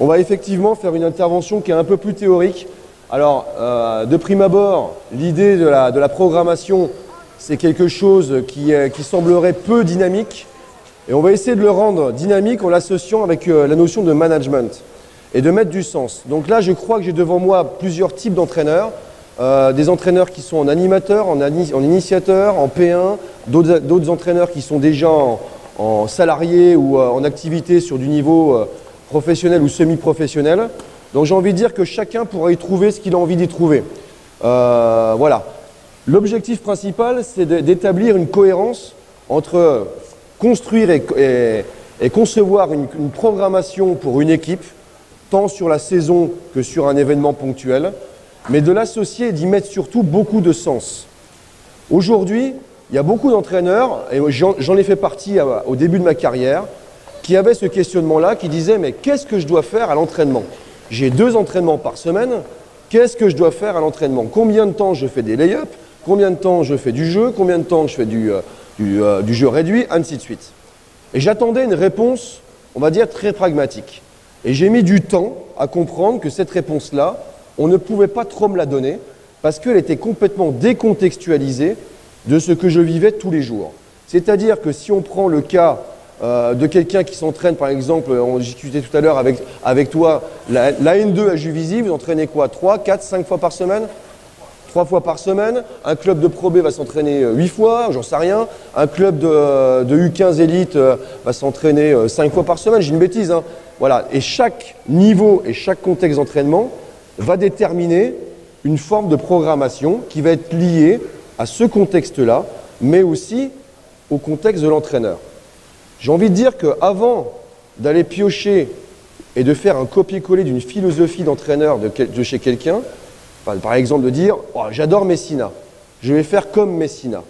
On va effectivement faire une intervention qui est un peu plus théorique. Alors, euh, de prime abord, l'idée de la, programmation, c'est quelque chose qui, est- qui semblerait peu dynamique. Et on va essayer de le rendre dynamique en l'associant avec euh, la notion de management et de mettre du sens. Donc là, je crois que j'ai devant moi plusieurs types d'entraîneurs. Euh, des entraîneurs qui sont en animateur, en, initiateur, en P1, d'autres entraîneurs qui sont déjà en, en salarié ou euh, en activité sur du niveau euh, professionnel ou semi-professionnel. Donc j'ai envie de dire que chacun pourra y trouver ce qu'il a envie d'y trouver. Euh, voilà. L'objectif principal, c'est d'établir une cohérence entre construire et, concevoir une, une programmation pour une équipe, tant sur la saison que sur un événement ponctuel, mais de l'associer et d'y mettre surtout beaucoup de sens. Aujourd'hui, il y a beaucoup d'entraîneurs, et j'en ai fait partie au début de ma carrière, qui avaient ce questionnement-là, qui disaient mais qu'est-ce que je dois faire à l'entraînement? J'ai deux entraînements par semaine, qu'est-ce que je dois faire à l'entraînement? Combien de temps je fais des lay-ups? Combien de temps je fais du jeu? Combien de temps je fais du, euh, euh, du jeu réduit? Ainsi de suite. Et j'attendais une réponse, on va dire, très pragmatique. Et j'ai mis du temps à comprendre que cette réponse-là, on ne pouvait pas trop me la donner parce qu'elle était complètement décontextualisée de ce que je vivais tous les jours. C'est-à-dire que si on prend le cas euh, de quelqu'un qui s'entraîne, par exemple, on discutait tout à l'heure avec, toi, la, la N2 à Juvisy, vous entraînez quoi 3, 4, 5 fois par semaine? Trois fois par semaine. Un club de Pro B va s'entraîner euh, huit fois, j'en sais rien. Un club de, de U15 élite euh, va s'entraîner euh, cinq fois par semaine. J'ai une bêtise. hein. Voilà. Et chaque niveau et chaque contexte d'entraînement va déterminer une forme de programmation qui va être liée à ce contexte-là, mais aussi au contexte de l'entraîneur. J'ai envie de dire qu'avant d'aller piocher et de faire un copier-coller d'une philosophie d'entraîneur de, chez quelqu'un, par, exemple de dire Oh, j'adore Messina, je vais faire comme Messina.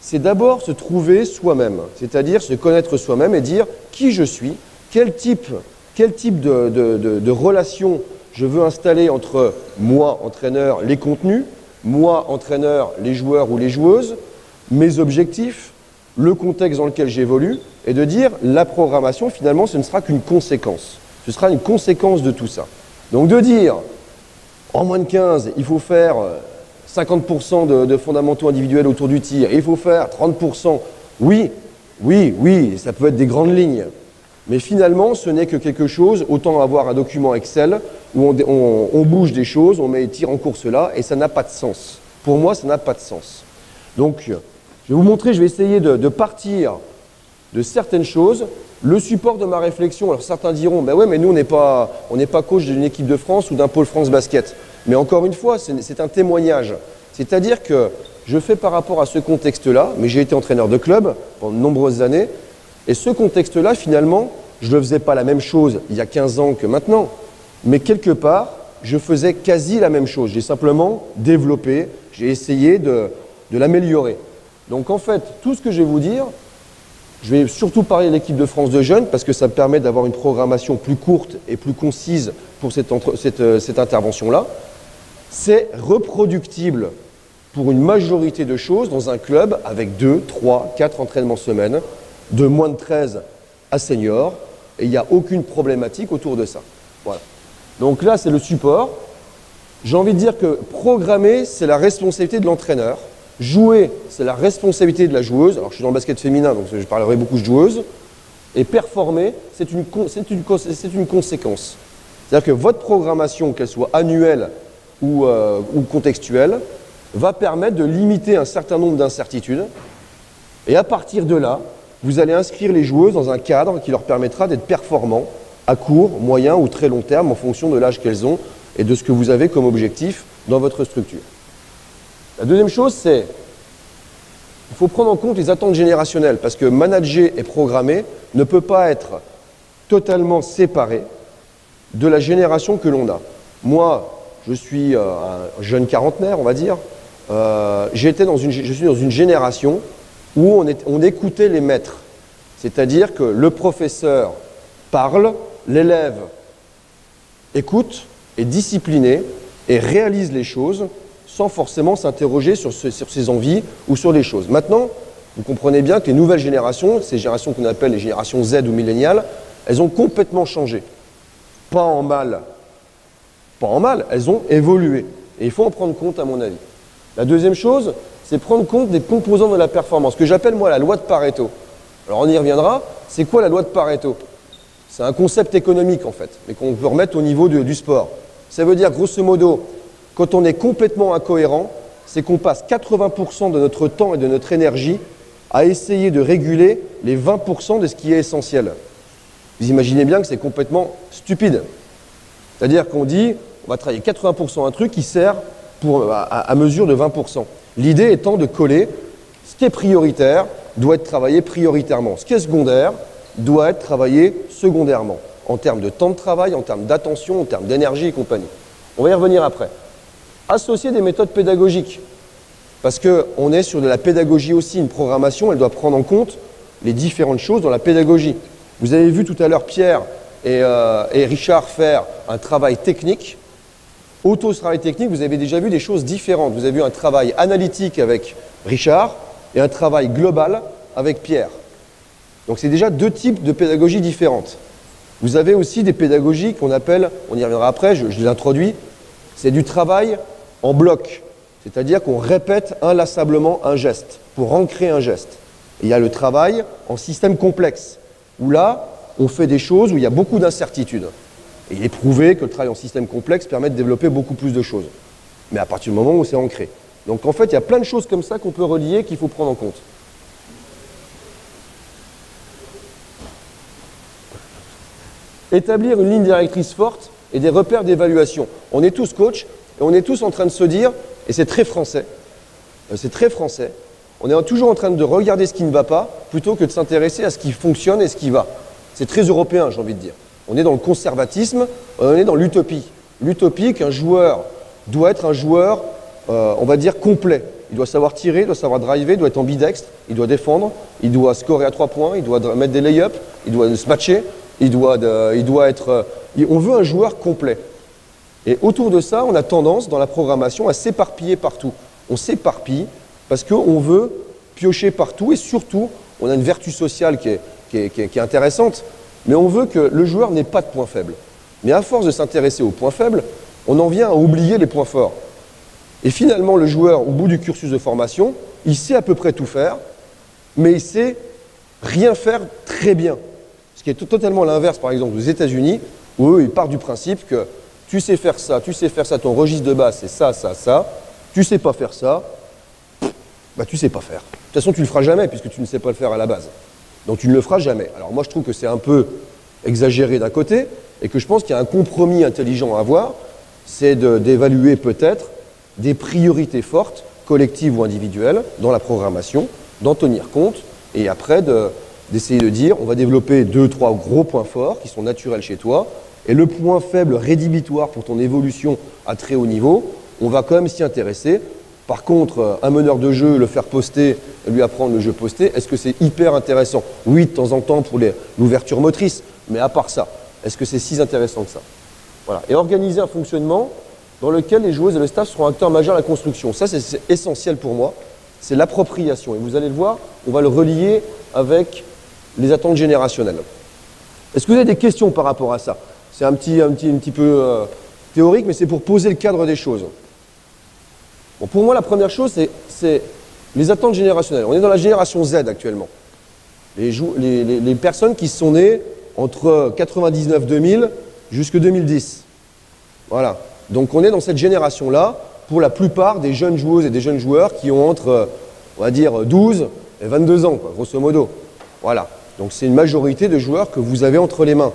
C'est d'abord se trouver soi-même, c'est-à-dire se connaître soi-même et dire qui je suis, quel type, quel de relation je veux installer entre moi, entraîneur, les contenus, moi, entraîneur, les joueurs ou les joueuses, mes objectifs, le contexte dans lequel j'évolue, et de dire la programmation, finalement, ce ne sera qu'une conséquence. Ce sera une conséquence de tout ça. Donc de dire en moins de 15, il faut faire euh, 50% de, de fondamentaux individuels autour du tir, il faut faire 30%. Oui, oui, oui, ça peut être des grandes lignes. Mais finalement, ce n'est que quelque chose, autant avoir un document Excel où on bouge des choses, on met les tirs en course là, et ça n'a pas de sens. Pour moi, ça n'a pas de sens. Donc, je vais vous montrer, je vais essayer de, partir de certaines choses. Le support de ma réflexion, alors certains diront, ben ouais, mais nous, on n'est pas, pas coach d'une équipe de France ou d'un pôle France basket. Mais encore une fois, c'est un témoignage. C'est-à-dire que je fais par rapport à ce contexte-là, mais j'ai été entraîneur de club pendant de nombreuses années, et ce contexte-là, finalement, je ne faisais pas la même chose il y a 15 ans que maintenant, mais quelque part, je faisais quasi la même chose. J'ai simplement développé, j'ai essayé de l'améliorer. Donc en fait, tout ce que je vais vous dire, je vais surtout parler de l'équipe de France de jeunes parce que ça me permet d'avoir une programmation plus courte et plus concise pour euh, cette intervention-là. C'est reproductible pour une majorité de choses dans un club avec 2, 3, 4 entraînements semaine, de moins de 13 à senior, et il n'y a aucune problématique autour de ça. Voilà. Donc là, c'est le support. J'ai envie de dire que programmer, c'est la responsabilité de l'entraîneur. Jouer, c'est la responsabilité de la joueuse. Alors, je suis dans le basket féminin, donc je parlerai beaucoup de joueuses. Et performer, c'est une, conséquence. C'est-à-dire que votre programmation, qu'elle soit annuelle euh, ou contextuelle, va permettre de limiter un certain nombre d'incertitudes. Et à partir de là, vous allez inscrire les joueuses dans un cadre qui leur permettra d'être performants à court, moyen ou très long terme en fonction de l'âge qu'elles ont et de ce que vous avez comme objectif dans votre structure. La deuxième chose, c'est il faut prendre en compte les attentes générationnelles parce que manager et programmer ne peut pas être totalement séparé de la génération que l'on a. Moi, je suis euh, un jeune quarantenaire, on va dire. Euh, dans une, je suis dans une génération où on écoutait les maîtres. C'est-à-dire que le professeur parle, l'élève écoute, est discipliné et réalise les choses sans forcément s'interroger sur, ses envies ou sur les choses. Maintenant, vous comprenez bien que les nouvelles générations, ces générations qu'on appelle les générations Z ou milléniales, elles ont complètement changé. Pas en mal. Pas en mal, elles ont évolué. Et il faut en prendre compte, à mon avis. La deuxième chose, c'est prendre compte des composants de la performance, que j'appelle moi la loi de Pareto. Alors on y reviendra. C'est quoi la loi de Pareto? C'est un concept économique en fait, mais qu'on peut remettre au niveau du sport. Ça veut dire grosso modo, quand on est complètement incohérent, c'est qu'on passe 80% de notre temps et de notre énergie à essayer de réguler les 20% de ce qui est essentiel. Vous imaginez bien que c'est complètement stupide. C'est-à-dire qu'on dit, on va travailler 80% un truc qui sert pour, à, mesure de 20%. L'idée étant de coller ce qui est prioritaire doit être travaillé prioritairement. Ce qui est secondaire doit être travaillé secondairement, en termes de temps de travail, en termes d'attention, en termes d'énergie et compagnie. On va y revenir après. Associer des méthodes pédagogiques. Parce qu'on est sur de la pédagogie aussi, une programmation, elle doit prendre en compte les différentes choses dans la pédagogie. Vous avez vu tout à l'heure Pierre et, euh, Richard faire un travail technique. Auto travail technique, vous avez déjà vu des choses différentes. Vous avez vu un travail analytique avec Richard et un travail global avec Pierre. Donc c'est déjà deux types de pédagogie différentes. Vous avez aussi des pédagogies qu'on appelle, on y reviendra après, je, je les introduis, c'est du travail en bloc. C'est-à-dire qu'on répète inlassablement un geste pour ancrer un geste. il y a le travail en système complexe, où là, on fait des choses où il y a beaucoup d'incertitudes. Et il est prouvé que le travail en système complexe permet de développer beaucoup plus de choses. Mais à partir du moment où c'est ancré. Donc en fait, il y a plein de choses comme ça qu'on peut relier qu'il faut prendre en compte. Établir une ligne directrice forte et des repères d'évaluation. On est tous coachs et on est tous en train de se dire et c'est très français. Euh, c'est très français. On est toujours en train de regarder ce qui ne va pas plutôt que de s'intéresser à ce qui fonctionne et ce qui va. C'est très européen, j'ai envie de dire. On est dans le conservatisme, on est dans l'utopie. L'utopie qu'un joueur doit être un joueur, euh, on va dire, complet. Il doit savoir tirer, il doit savoir driver, il doit être ambidextre, il doit défendre, il doit scorer à trois points, il doit mettre des lay-ups, il doit se matcher, il doit, il doit être... Euh, on veut un joueur complet. Et autour de ça, on a tendance dans la programmation à s'éparpiller partout. On s'éparpille parce qu'on veut piocher partout et surtout, on a une vertu sociale qui est, intéressante, mais on veut que le joueur n'ait pas de points faibles. Mais à force de s'intéresser aux points faibles, on en vient à oublier les points forts. Et finalement, le joueur, au bout du cursus de formation, il sait à peu près tout faire, mais il sait rien faire très bien. Ce qui est totalement l'inverse, par exemple, aux États-Unis, où eux, ils partent du principe que tu sais faire ça, tu sais faire ça, ton registre de base c'est ça, ça, ça, tu sais pas faire ça, bah tu sais pas faire. De toute façon, tu le feras jamais puisque tu ne sais pas le faire à la base. Donc tu ne le feras jamais. Alors moi je trouve que c'est un peu exagéré d'un côté et que je pense qu'il y a un compromis intelligent à avoir, c'est d'évaluer peut-être des priorités fortes, collectives ou individuelles, dans la programmation, d'en tenir compte et après d'essayer de dire on va développer deux, trois gros points forts qui sont naturels chez toi et le point faible rédhibitoire pour ton évolution à très haut niveau, on va quand même s'y intéresser. Par contre, un meneur de jeu, le faire poster, lui apprendre le jeu posté, est-ce que c'est hyper intéressant? Oui, de temps en temps pour l'ouverture motrice, mais à part ça, est-ce que c'est si intéressant que ça? Voilà. Et organiser un fonctionnement dans lequel les joueuses et le staff seront acteurs majeurs de la construction. Ça, c'est essentiel pour moi. C'est l'appropriation. Et vous allez le voir, on va le relier avec les attentes générationnelles. Est-ce que vous avez des questions par rapport à ça? C'est un petit, peu euh, théorique, mais c'est pour poser le cadre des choses. pour moi, la première chose, c'est les attentes générationnelles. On est dans la génération Z actuellement. Les, personnes qui sont nées entre 99-2000 jusqu'à 2010. Voilà. Donc on est dans cette génération-là pour la plupart des jeunes joueuses et des jeunes joueurs qui ont entre, on va dire, 12 et 22 ans, grosso modo. Voilà. Donc c'est une majorité de joueurs que vous avez entre les mains.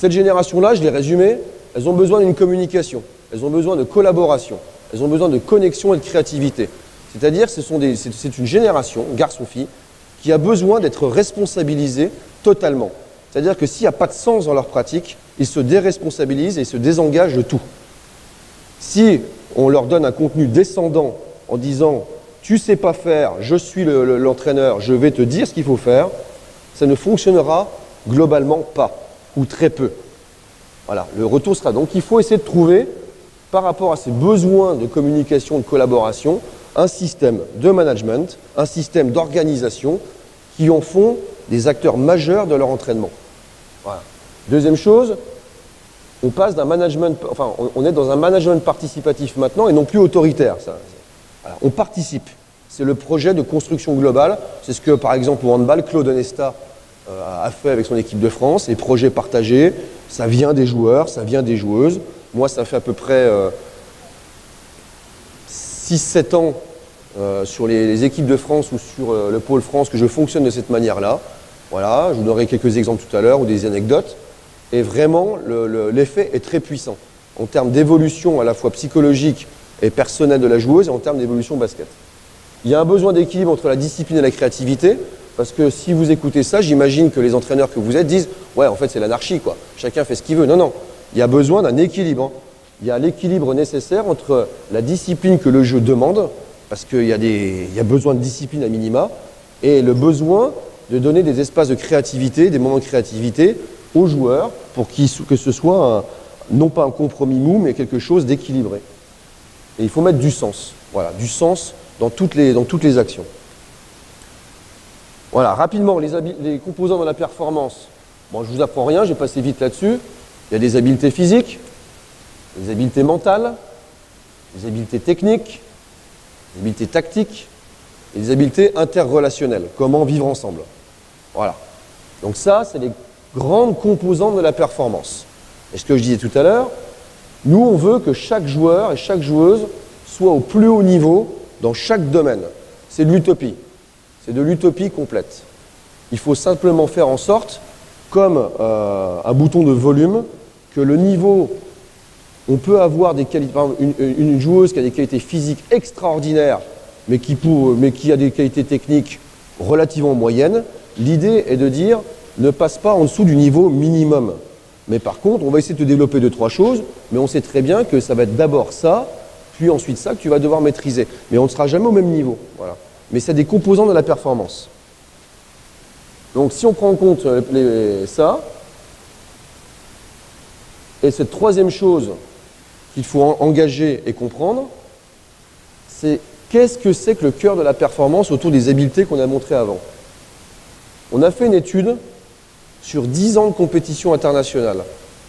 Cette génération-là, je l'ai résumé, elles ont besoin d'une communication, elles ont besoin de collaboration, elles ont besoin de connexion et de créativité. C'est-à-dire c'est une génération, garçon-fille, qui a besoin d'être responsabilisée totalement. C'est-à-dire que s'il n'y a pas de sens dans leur pratique, ils se déresponsabilisent et se désengagent de tout. Si on leur donne un contenu descendant en disant tu sais pas faire, je suis l'entraîneur, je vais te dire ce qu'il faut faire, ça ne fonctionnera globalement pas ou très peu. Voilà, le retour sera donc il faut essayer de trouver, par rapport à ces besoins de communication, de collaboration, un système de management, un système d'organisation qui en font des acteurs majeurs de leur entraînement. Voilà. Deuxième chose, on passe d'un management, enfin, on, est dans un management participatif maintenant et non plus autoritaire. on participe. C'est le projet de construction globale. C'est ce que, par exemple, au handball, Claude Onesta a fait avec son équipe de France. Les projets partagés, ça vient des joueurs, ça vient des joueuses. Moi, ça fait à peu près 6-7 euh, ans euh, sur les, équipes de France ou sur le pôle France que je fonctionne de cette manière-là. Voilà, je vous donnerai quelques exemples tout à l'heure ou des anecdotes. Et vraiment, l'effet est très puissant en termes d'évolution à la fois psychologique et personnelle de la joueuse et en termes d'évolution basket. Il y a un besoin d'équilibre entre la discipline et la créativité, parce que si vous écoutez ça, j'imagine que les entraîneurs que vous êtes disent Ouais, en fait, c'est l'anarchie, quoi. Chacun fait ce qu'il veut. Non, non. Il y a besoin d'un équilibre. Il y a l'équilibre nécessaire entre la discipline que le jeu demande, parce qu'il y, a besoin de discipline à minima, et le besoin de donner des espaces de créativité, des moments de créativité aux joueurs pour que ce soit non pas un compromis mou, mais quelque chose d'équilibré. Et il faut mettre du sens. Voilà, du sens dans toutes les actions. Voilà, rapidement, les, composants de la performance. Bon, je ne vous apprends rien, j'ai passé vite là-dessus. Il y a des habiletés physiques, des habiletés mentales, des habiletés techniques, des habiletés tactiques et des habiletés interrelationnelles. Comment vivre ensemble. Voilà. Donc ça, c'est les grande composante de la performance. Et ce que je disais tout à l'heure, nous, on veut que chaque joueur et chaque joueuse soit au plus haut niveau dans chaque domaine. C'est l'utopie. C'est de l'utopie complète. Il faut simplement faire en sorte, comme euh, un bouton de volume, que le niveau, on peut avoir des qualités, une, une, joueuse qui a des qualités physiques extraordinaires, mais qui a des qualités techniques relativement moyennes. L'idée est de dire, ne passe pas en dessous du niveau minimum. Mais par contre, on va essayer de développer deux, trois choses, mais on sait très bien que ça va être d'abord ça, puis ensuite ça que tu vas devoir maîtriser. Mais on ne sera jamais au même niveau. Voilà. Mais c'est des composants de la performance. Donc si on prend en compte euh, ça, et cette troisième chose qu'il faut engager et comprendre, c'est qu'est-ce que c'est que le cœur de la performance autour des habiletés qu'on a montrées avant. On a fait une étude sur 10 ans de compétition internationale.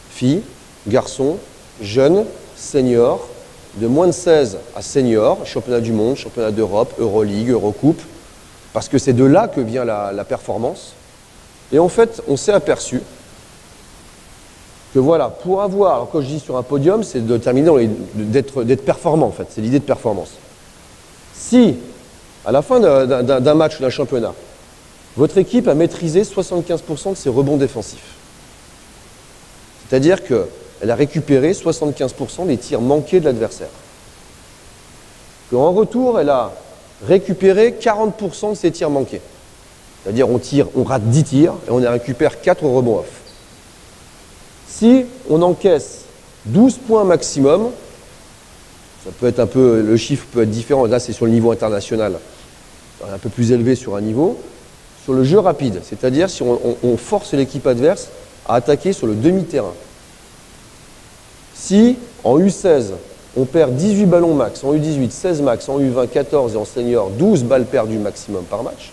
Filles, garçons, jeunes, seniors, de moins de 16 à seniors, championnat du monde, championnat d'Europe, Euroleague, Eurocoupe, parce que c'est de là que vient la, performance. Et en fait, on s'est aperçu que voilà, pour avoir, alors quand je dis sur un podium, c'est de terminer d'être performant en fait, c'est l'idée de performance. Si, à la fin d'un match ou d'un championnat, votre équipe a maîtrisé 75% de ses rebonds défensifs. C'est-à-dire qu'elle a récupéré 75% des tirs manqués de l'adversaire. En retour, elle a récupéré 40% de ses tirs manqués. C'est-à-dire on tire, on rate 10 tirs et on récupère 4 rebonds off. Si on encaisse 12 points maximum, le chiffre peut être différent, là c'est sur le niveau international, un peu plus élevé sur un niveau, sur le jeu rapide, c'est-à-dire si on, force l'équipe adverse à attaquer sur le demi-terrain. Si en U16, on perd 18 ballons max, en U18, 16 max, en U20, 14 et en senior, 12 balles perdues maximum par match,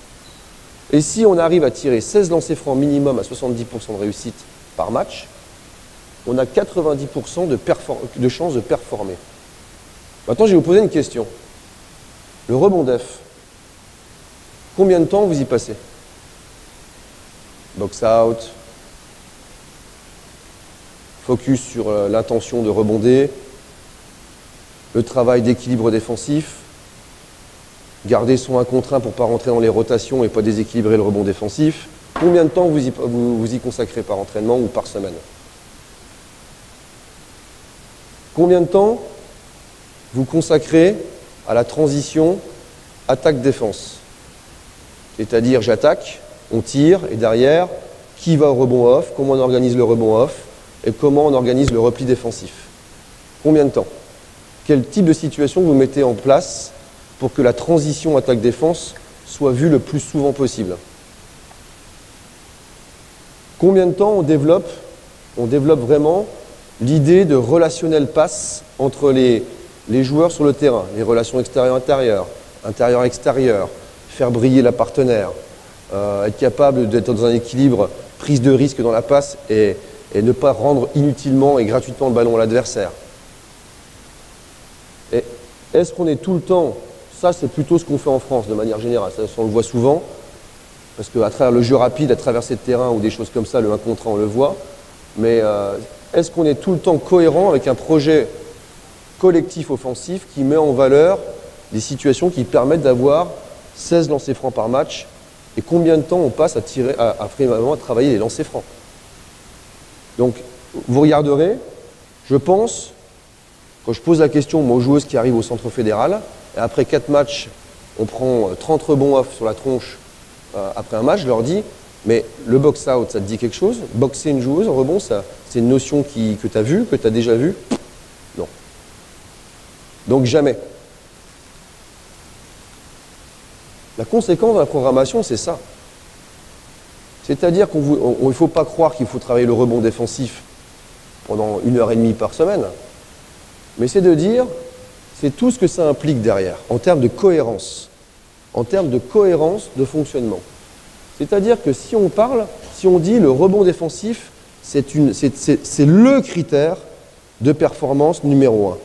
et si on arrive à tirer 16 lancers francs minimum à 70% de réussite par match, on a 90% de, de chances de performer. Maintenant, je vais vous poser une question. Le rebond def, combien de temps vous y passez? Box out, focus sur euh, l'intention de rebonder, le travail d'équilibre défensif, garder son 1 contre 1 pour ne pas rentrer dans les rotations et pas déséquilibrer le rebond défensif. Combien de temps vous vous y consacrez par entraînement ou par semaine? Combien de temps vous consacrez à la transition attaque-défense? C'est-à-dire j'attaque, on tire et derrière, qui va au rebond off, comment on organise le rebond off et comment on organise le repli défensif. Combien de temps? Quel type de situation vous mettez en place pour que la transition attaque-défense soit vue le plus souvent possible? Combien de temps on développe, on développe vraiment l'idée de relationnel passe entre les, joueurs sur le terrain, les relations extérieures-intérieures, intérieur-extérieur, faire briller la partenaire, euh, être capable d'être dans un équilibre, prise de risque dans la passe et, et ne pas rendre inutilement et gratuitement le ballon à l'adversaire. Est-ce qu'on est tout le temps Ça, c'est plutôt ce qu'on fait en France de manière générale. Ça, on le voit souvent, parce qu'à travers le jeu rapide, à traverser de terrain ou des choses comme ça, le 1 contre 1, on le voit. Mais euh, est-ce qu'on est tout le temps cohérent avec un projet collectif offensif qui met en valeur des situations qui permettent d'avoir 16 lancers francs par match et combien de temps on passe à, tirer, à, à, à travailler les lancers francs? Donc, vous regarderez, je pense, quand je pose la question aux joueuses qui arrivent au centre fédéral, et après 4 matchs, on prend 30 rebonds off sur la tronche euh, après un match, je leur dis, mais le box-out, ça te dit quelque chose? Boxer une joueuse en rebond, c'est une notion que tu as vue, que tu as déjà vue? Non. Donc jamais. La conséquence de la programmation, c'est ça. C'est-à-dire qu'il ne faut pas croire qu'il faut travailler le rebond défensif pendant une heure et demie par semaine, mais c'est de dire, c'est tout ce que ça implique derrière, en termes de cohérence, en termes de cohérence de fonctionnement. C'est-à-dire que si on parle, si on dit le rebond défensif, c'est le critère de performance numéro un.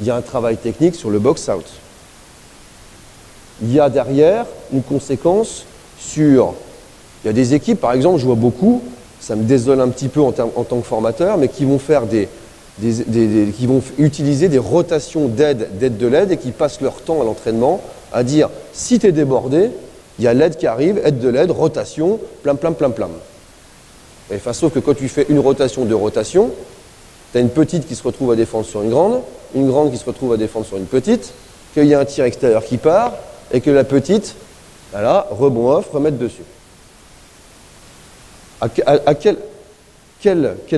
Il y a un travail technique sur le box-out il y a derrière une conséquence sur... Il y a des équipes, par exemple, je vois beaucoup, ça me désole un petit peu en, tant que formateur, mais qui vont utiliser des rotations d'aide, d'aide de l'aide et qui passent leur temps à l'entraînement à dire si tu es débordé, il y a l'aide qui arrive, aide de l'aide, rotation, plein, plein, plein, plein. Et sauf que quand tu fais une rotation, de rotation, tu as une petite qui se retrouve à défendre sur une grande, une grande qui se retrouve à défendre sur une petite, qu'il y a un tir extérieur qui part, et que la petite, voilà, rebond off, remettre dessus. À, quelle,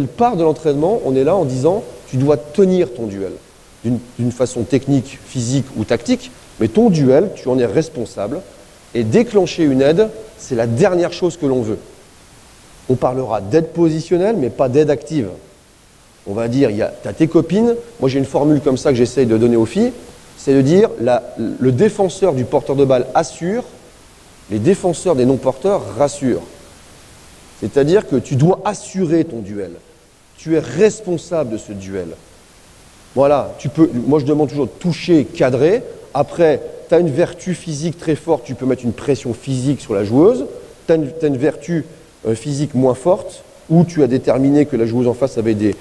part de l'entraînement on est là en disant tu dois tenir ton duel? D'une façon technique, physique ou tactique, mais ton duel, tu en es responsable. Et déclencher une aide, c'est la dernière chose que l'on veut. On parlera d'aide positionnelle, mais pas d'aide active. On va dire, tu as tes copines, moi j'ai une formule comme ça que j'essaye de donner aux filles, c'est de dire le défenseur du porteur de balle assure, les défenseurs des non-porteurs rassurent. C'est-à-dire que tu dois assurer ton duel. Tu es responsable de ce duel. Voilà, tu peux, moi je demande toujours toucher, cadrer. Après, tu as une vertu physique très forte, tu peux mettre une pression physique sur la joueuse. Tu as, une vertu euh, physique moins forte, où tu as déterminé que la joueuse en face avait des,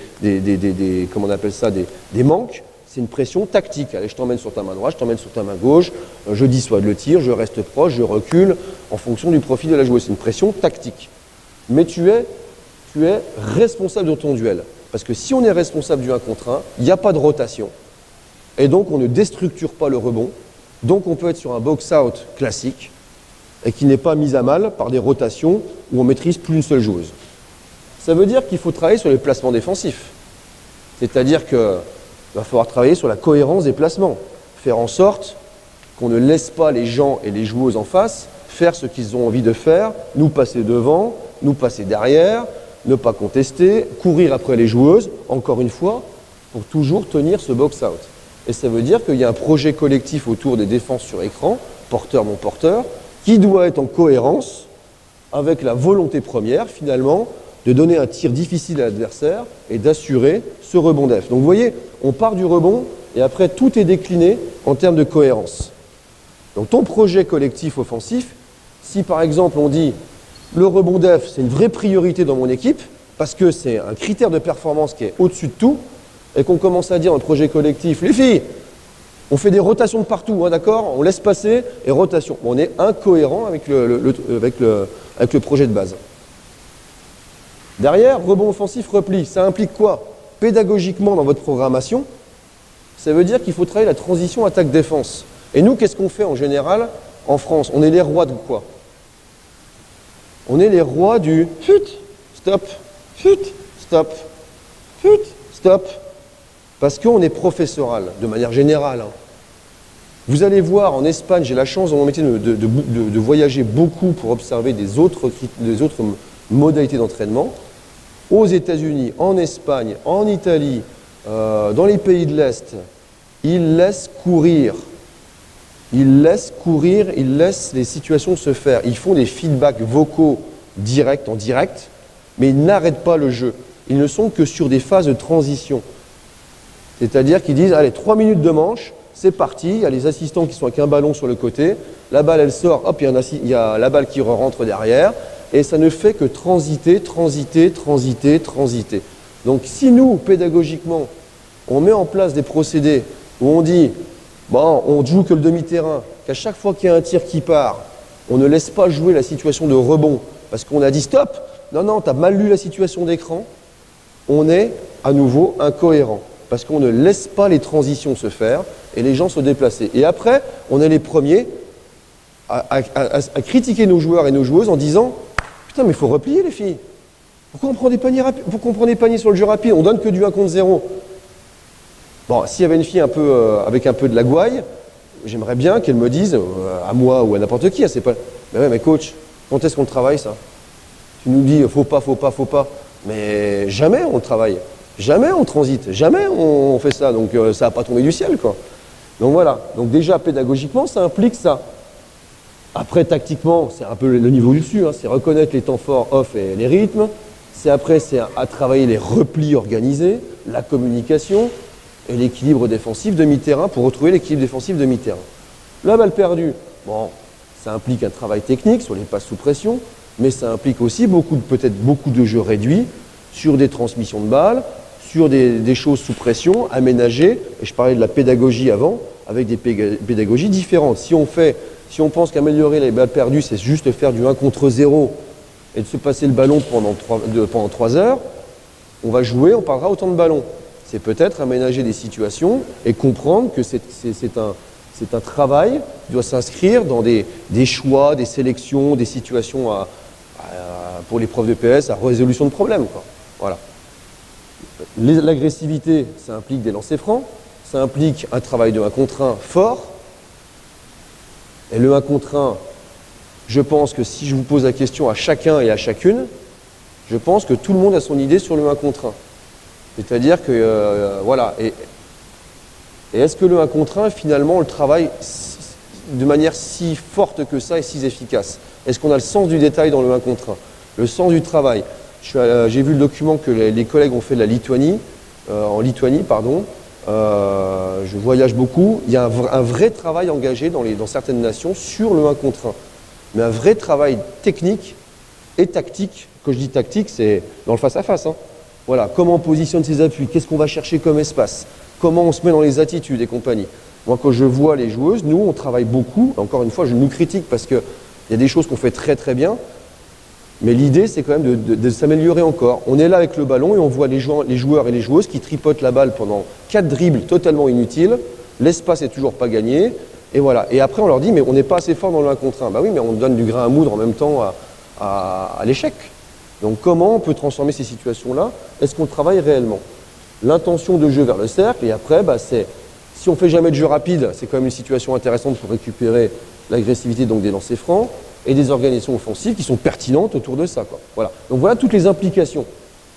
on appelle ça, des manques c'est une pression tactique. Allez, je t'emmène sur ta main droite, je t'emmène sur ta main gauche, euh, je dissuade le tir, je reste proche, je recule en fonction du profil de la joueuse. C'est une pression tactique. Mais tu es, tu es responsable de ton duel. Parce que si on est responsable du 1 contre 1, il n'y a pas de rotation. Et donc on ne déstructure pas le rebond. Donc on peut être sur un box-out classique et qui n'est pas mis à mal par des rotations où on maîtrise plus une seule joueuse. Ça veut dire qu'il faut travailler sur les placements défensifs. C'est-à-dire que il va falloir travailler sur la cohérence des placements, faire en sorte qu'on ne laisse pas les gens et les joueuses en face faire ce qu'ils ont envie de faire, nous passer devant, nous passer derrière, ne pas contester, courir après les joueuses, encore une fois, pour toujours tenir ce box-out. Et ça veut dire qu'il y a un projet collectif autour des défenses sur écran, porteur, non porteur, qui doit être en cohérence avec la volonté première, finalement, de donner un tir difficile à l'adversaire et d'assurer ce rebond def. Donc vous voyez, on part du rebond et après tout est décliné en termes de cohérence. Donc ton projet collectif offensif, si par exemple on dit le rebond def c'est une vraie priorité dans mon équipe, parce que c'est un critère de performance qui est au-dessus de tout, et qu'on commence à dire dans le projet collectif, les filles, on fait des rotations de partout, hein, d'accord? On laisse passer et rotation. on est incohérent avec avec, le, avec le projet de base. Derrière, rebond offensif, repli, ça implique quoi? Pédagogiquement dans votre programmation, ça veut dire qu'il faut travailler la transition attaque-défense. Et nous, qu'est-ce qu'on fait en général en France? On est les rois de quoi? On est les rois du fut, stop, fut, stop, fut, stop. Parce qu'on est professoral, de manière générale. Hein. Vous allez voir en Espagne, j'ai la chance dans mon métier de, voyager beaucoup pour observer des autres, des autres modalités d'entraînement aux États-Unis, en Espagne, en Italie, euh, dans les pays de l'Est, ils laissent courir. Ils laissent courir, ils laissent les situations se faire. Ils font des feedbacks vocaux directs, en direct, mais ils n'arrêtent pas le jeu. Ils ne sont que sur des phases de transition. C'est-à-dire qu'ils disent, allez, trois minutes de manche, c'est parti, il y a les assistants qui sont avec un ballon sur le côté, la balle elle sort, hop, il y, a il y a la balle qui rentre derrière, et ça ne fait que transiter, transiter, transiter, transiter. Donc si nous, pédagogiquement, on met en place des procédés où on dit, bon, on joue que le demi-terrain, qu'à chaque fois qu'il y a un tir qui part, on ne laisse pas jouer la situation de rebond, parce qu'on a dit stop, non, non, tu as mal lu la situation d'écran, on est à nouveau incohérent, parce qu'on ne laisse pas les transitions se faire et les gens se déplacer. Et après, on est les premiers à, critiquer nos joueurs et nos joueuses en disant Putain, mais il faut replier les filles. Pourquoi on prend des paniers, Pourquoi on prend des paniers sur le jeu rapide? On donne que du 1 contre 0. Bon, s'il y avait une fille un peu, euh, avec un peu de la gouaille, j'aimerais bien qu'elle me dise, euh, à moi ou à n'importe qui, hein, pas. Mais ouais, mais coach, quand est-ce qu'on travaille ça? Tu nous dis faut pas, faut pas, faut pas. Mais jamais on le travaille. Jamais on transite. Jamais on fait ça. Donc euh, ça n'a pas tombé du ciel, quoi. Donc voilà. Donc déjà, pédagogiquement, ça implique ça. Après, tactiquement, c'est un peu le niveau du dessus. Hein. C'est reconnaître les temps forts off et les rythmes. C'est après, c'est à travailler les replis organisés, la communication l'équilibre défensif demi-terrain pour retrouver l'équilibre défensif demi-terrain. La balle perdue, ça implique un travail technique sur les passes sous pression, mais ça implique aussi beaucoup, peut-être beaucoup de jeux réduits sur des transmissions de balles, sur des, choses sous pression, aménagées. Et je parlais de la pédagogie avant, avec des pédagogies différentes. Si on, fait, si on pense qu'améliorer les balles perdues, c'est juste faire du 1 contre 0 et de se passer le ballon pendant 3, pendant 3 heures, on va jouer, on parlera autant de ballons. C'est peut-être aménager des situations et comprendre que c'est un, travail qui doit s'inscrire dans des, choix, des sélections, des situations pour les profs de PS à résolution de problèmes. Voilà. L'agressivité, ça implique des lancers francs, ça implique un travail de 1 contre 1 fort. Et le 1 contre 1, je pense que si je vous pose la question à chacun et à chacune, je pense que tout le monde a son idée sur le 1 contre 1. C'est-à-dire que, euh, voilà, et est-ce que le 1 contre 1, finalement, le travail de manière si forte que ça et si efficace? Est-ce qu'on a le sens du détail dans le 1 contre 1 Le sens du travail. J'ai vu le document que les, collègues ont fait de la Lituanie, euh, en Lituanie, pardon. Euh, je voyage beaucoup. Il y a un, vrai travail engagé dans, certaines nations sur le 1 contre 1. Mais un vrai travail technique et tactique. Quand je dis tactique, c'est dans le face-à-face. Voilà, comment on positionne ses appuis, qu'est-ce qu'on va chercher comme espace, comment on se met dans les attitudes et compagnie. Moi, quand je vois les joueuses, nous, on travaille beaucoup. Encore une fois, je nous critique parce qu'il y a des choses qu'on fait très très bien. Mais l'idée, c'est quand même de, s'améliorer encore. On est là avec le ballon et on voit les joueurs, et les joueuses qui tripotent la balle pendant quatre dribbles totalement inutiles. L'espace n'est toujours pas gagné. Et voilà. Et après, on leur dit, mais on n'est pas assez fort dans le 1 contre 1. Bah oui, mais on donne du grain à moudre en même temps à l'échec. Donc comment on peut transformer ces situations-là? Est-ce qu'on travaille réellement? L'intention de jeu vers le cercle. Et après, bah, c'est si on fait jamais de jeu rapide, c'est quand même une situation intéressante pour récupérer l'agressivité donc des lancers francs et des organisations offensives qui sont pertinentes autour de ça. Voilà. Donc voilà toutes les implications.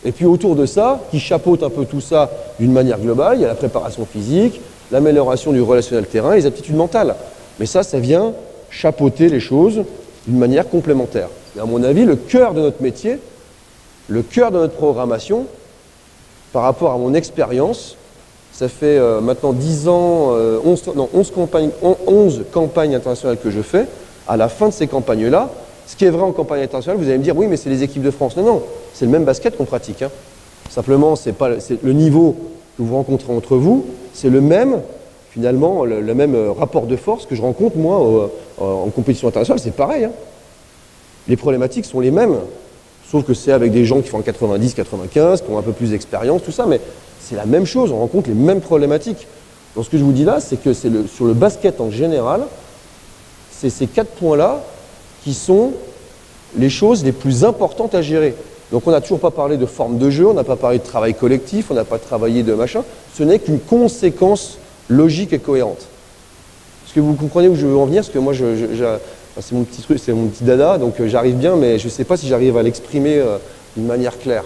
Et puis autour de ça, qui chapeaute un peu tout ça d'une manière globale, il y a la préparation physique, l'amélioration du relationnel terrain les aptitudes mentales. Mais ça, ça vient chapeauter les choses d'une manière complémentaire. À mon avis, le cœur de notre métier, le cœur de notre programmation, par rapport à mon expérience, ça fait euh, maintenant 10 ans, 11, euh, non, 11, campagnes, 11 campagnes internationales que je fais. À la fin de ces campagnes-là, ce qui est vrai en campagne internationale, vous allez me dire, oui, mais c'est les équipes de France. Non, non, c'est le même basket qu'on pratique. Hein. Simplement, c'est pas le niveau que vous rencontrez entre vous, c'est le même, finalement, le, même euh, rapport de force que je rencontre, moi, en compétition internationale. C'est pareil. Hein. Les problématiques sont les mêmes. Sauf que c'est avec des gens qui font 90, 95, qui ont un peu plus d'expérience, tout ça, mais c'est la même chose, on rencontre les mêmes problématiques. Donc ce que je vous dis là, c'est que sur le basket en général, c'est ces quatre points-là qui sont les choses les plus importantes à gérer. Donc on n'a toujours pas parlé de forme de jeu, on n'a pas parlé de travail collectif, on n'a pas travaillé de machin. Ce n'est qu'une conséquence logique et cohérente. Est-ce que vous comprenez où je veux en venir? Parce que moi, je, c'est mon petit truc, c'est mon petit dada, donc euh, j'arrive bien, mais je ne sais pas si j'arrive à l'exprimer euh, d'une manière claire.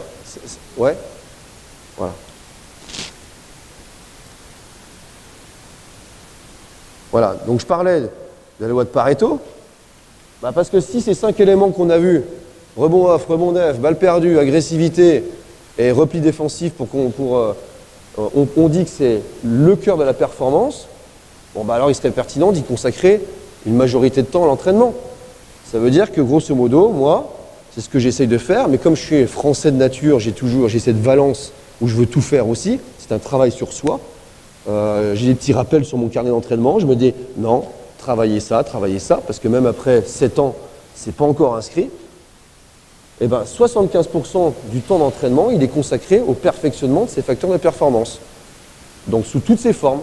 ouais Voilà. Voilà, donc je parlais de la loi de Pareto, bah, parce que si ces cinq éléments qu'on a vus, rebond off, rebond def, balle perdue, agressivité et repli défensif pour qu'on pour, euh, on, on dit que c'est le cœur de la performance, bon bah alors il serait pertinent d'y consacrer une majorité de temps à l'entraînement. Ça veut dire que grosso modo, moi, c'est ce que j'essaye de faire, mais comme je suis français de nature, j'ai toujours j'ai cette valence où je veux tout faire aussi, c'est un travail sur soi. Euh, j'ai des petits rappels sur mon carnet d'entraînement, je me dis non, travaillez ça, travaillez ça, parce que même après 7 ans, c'est pas encore inscrit. Et ben 75% du temps d'entraînement, il est consacré au perfectionnement de ces facteurs de performance. Donc sous toutes ses formes.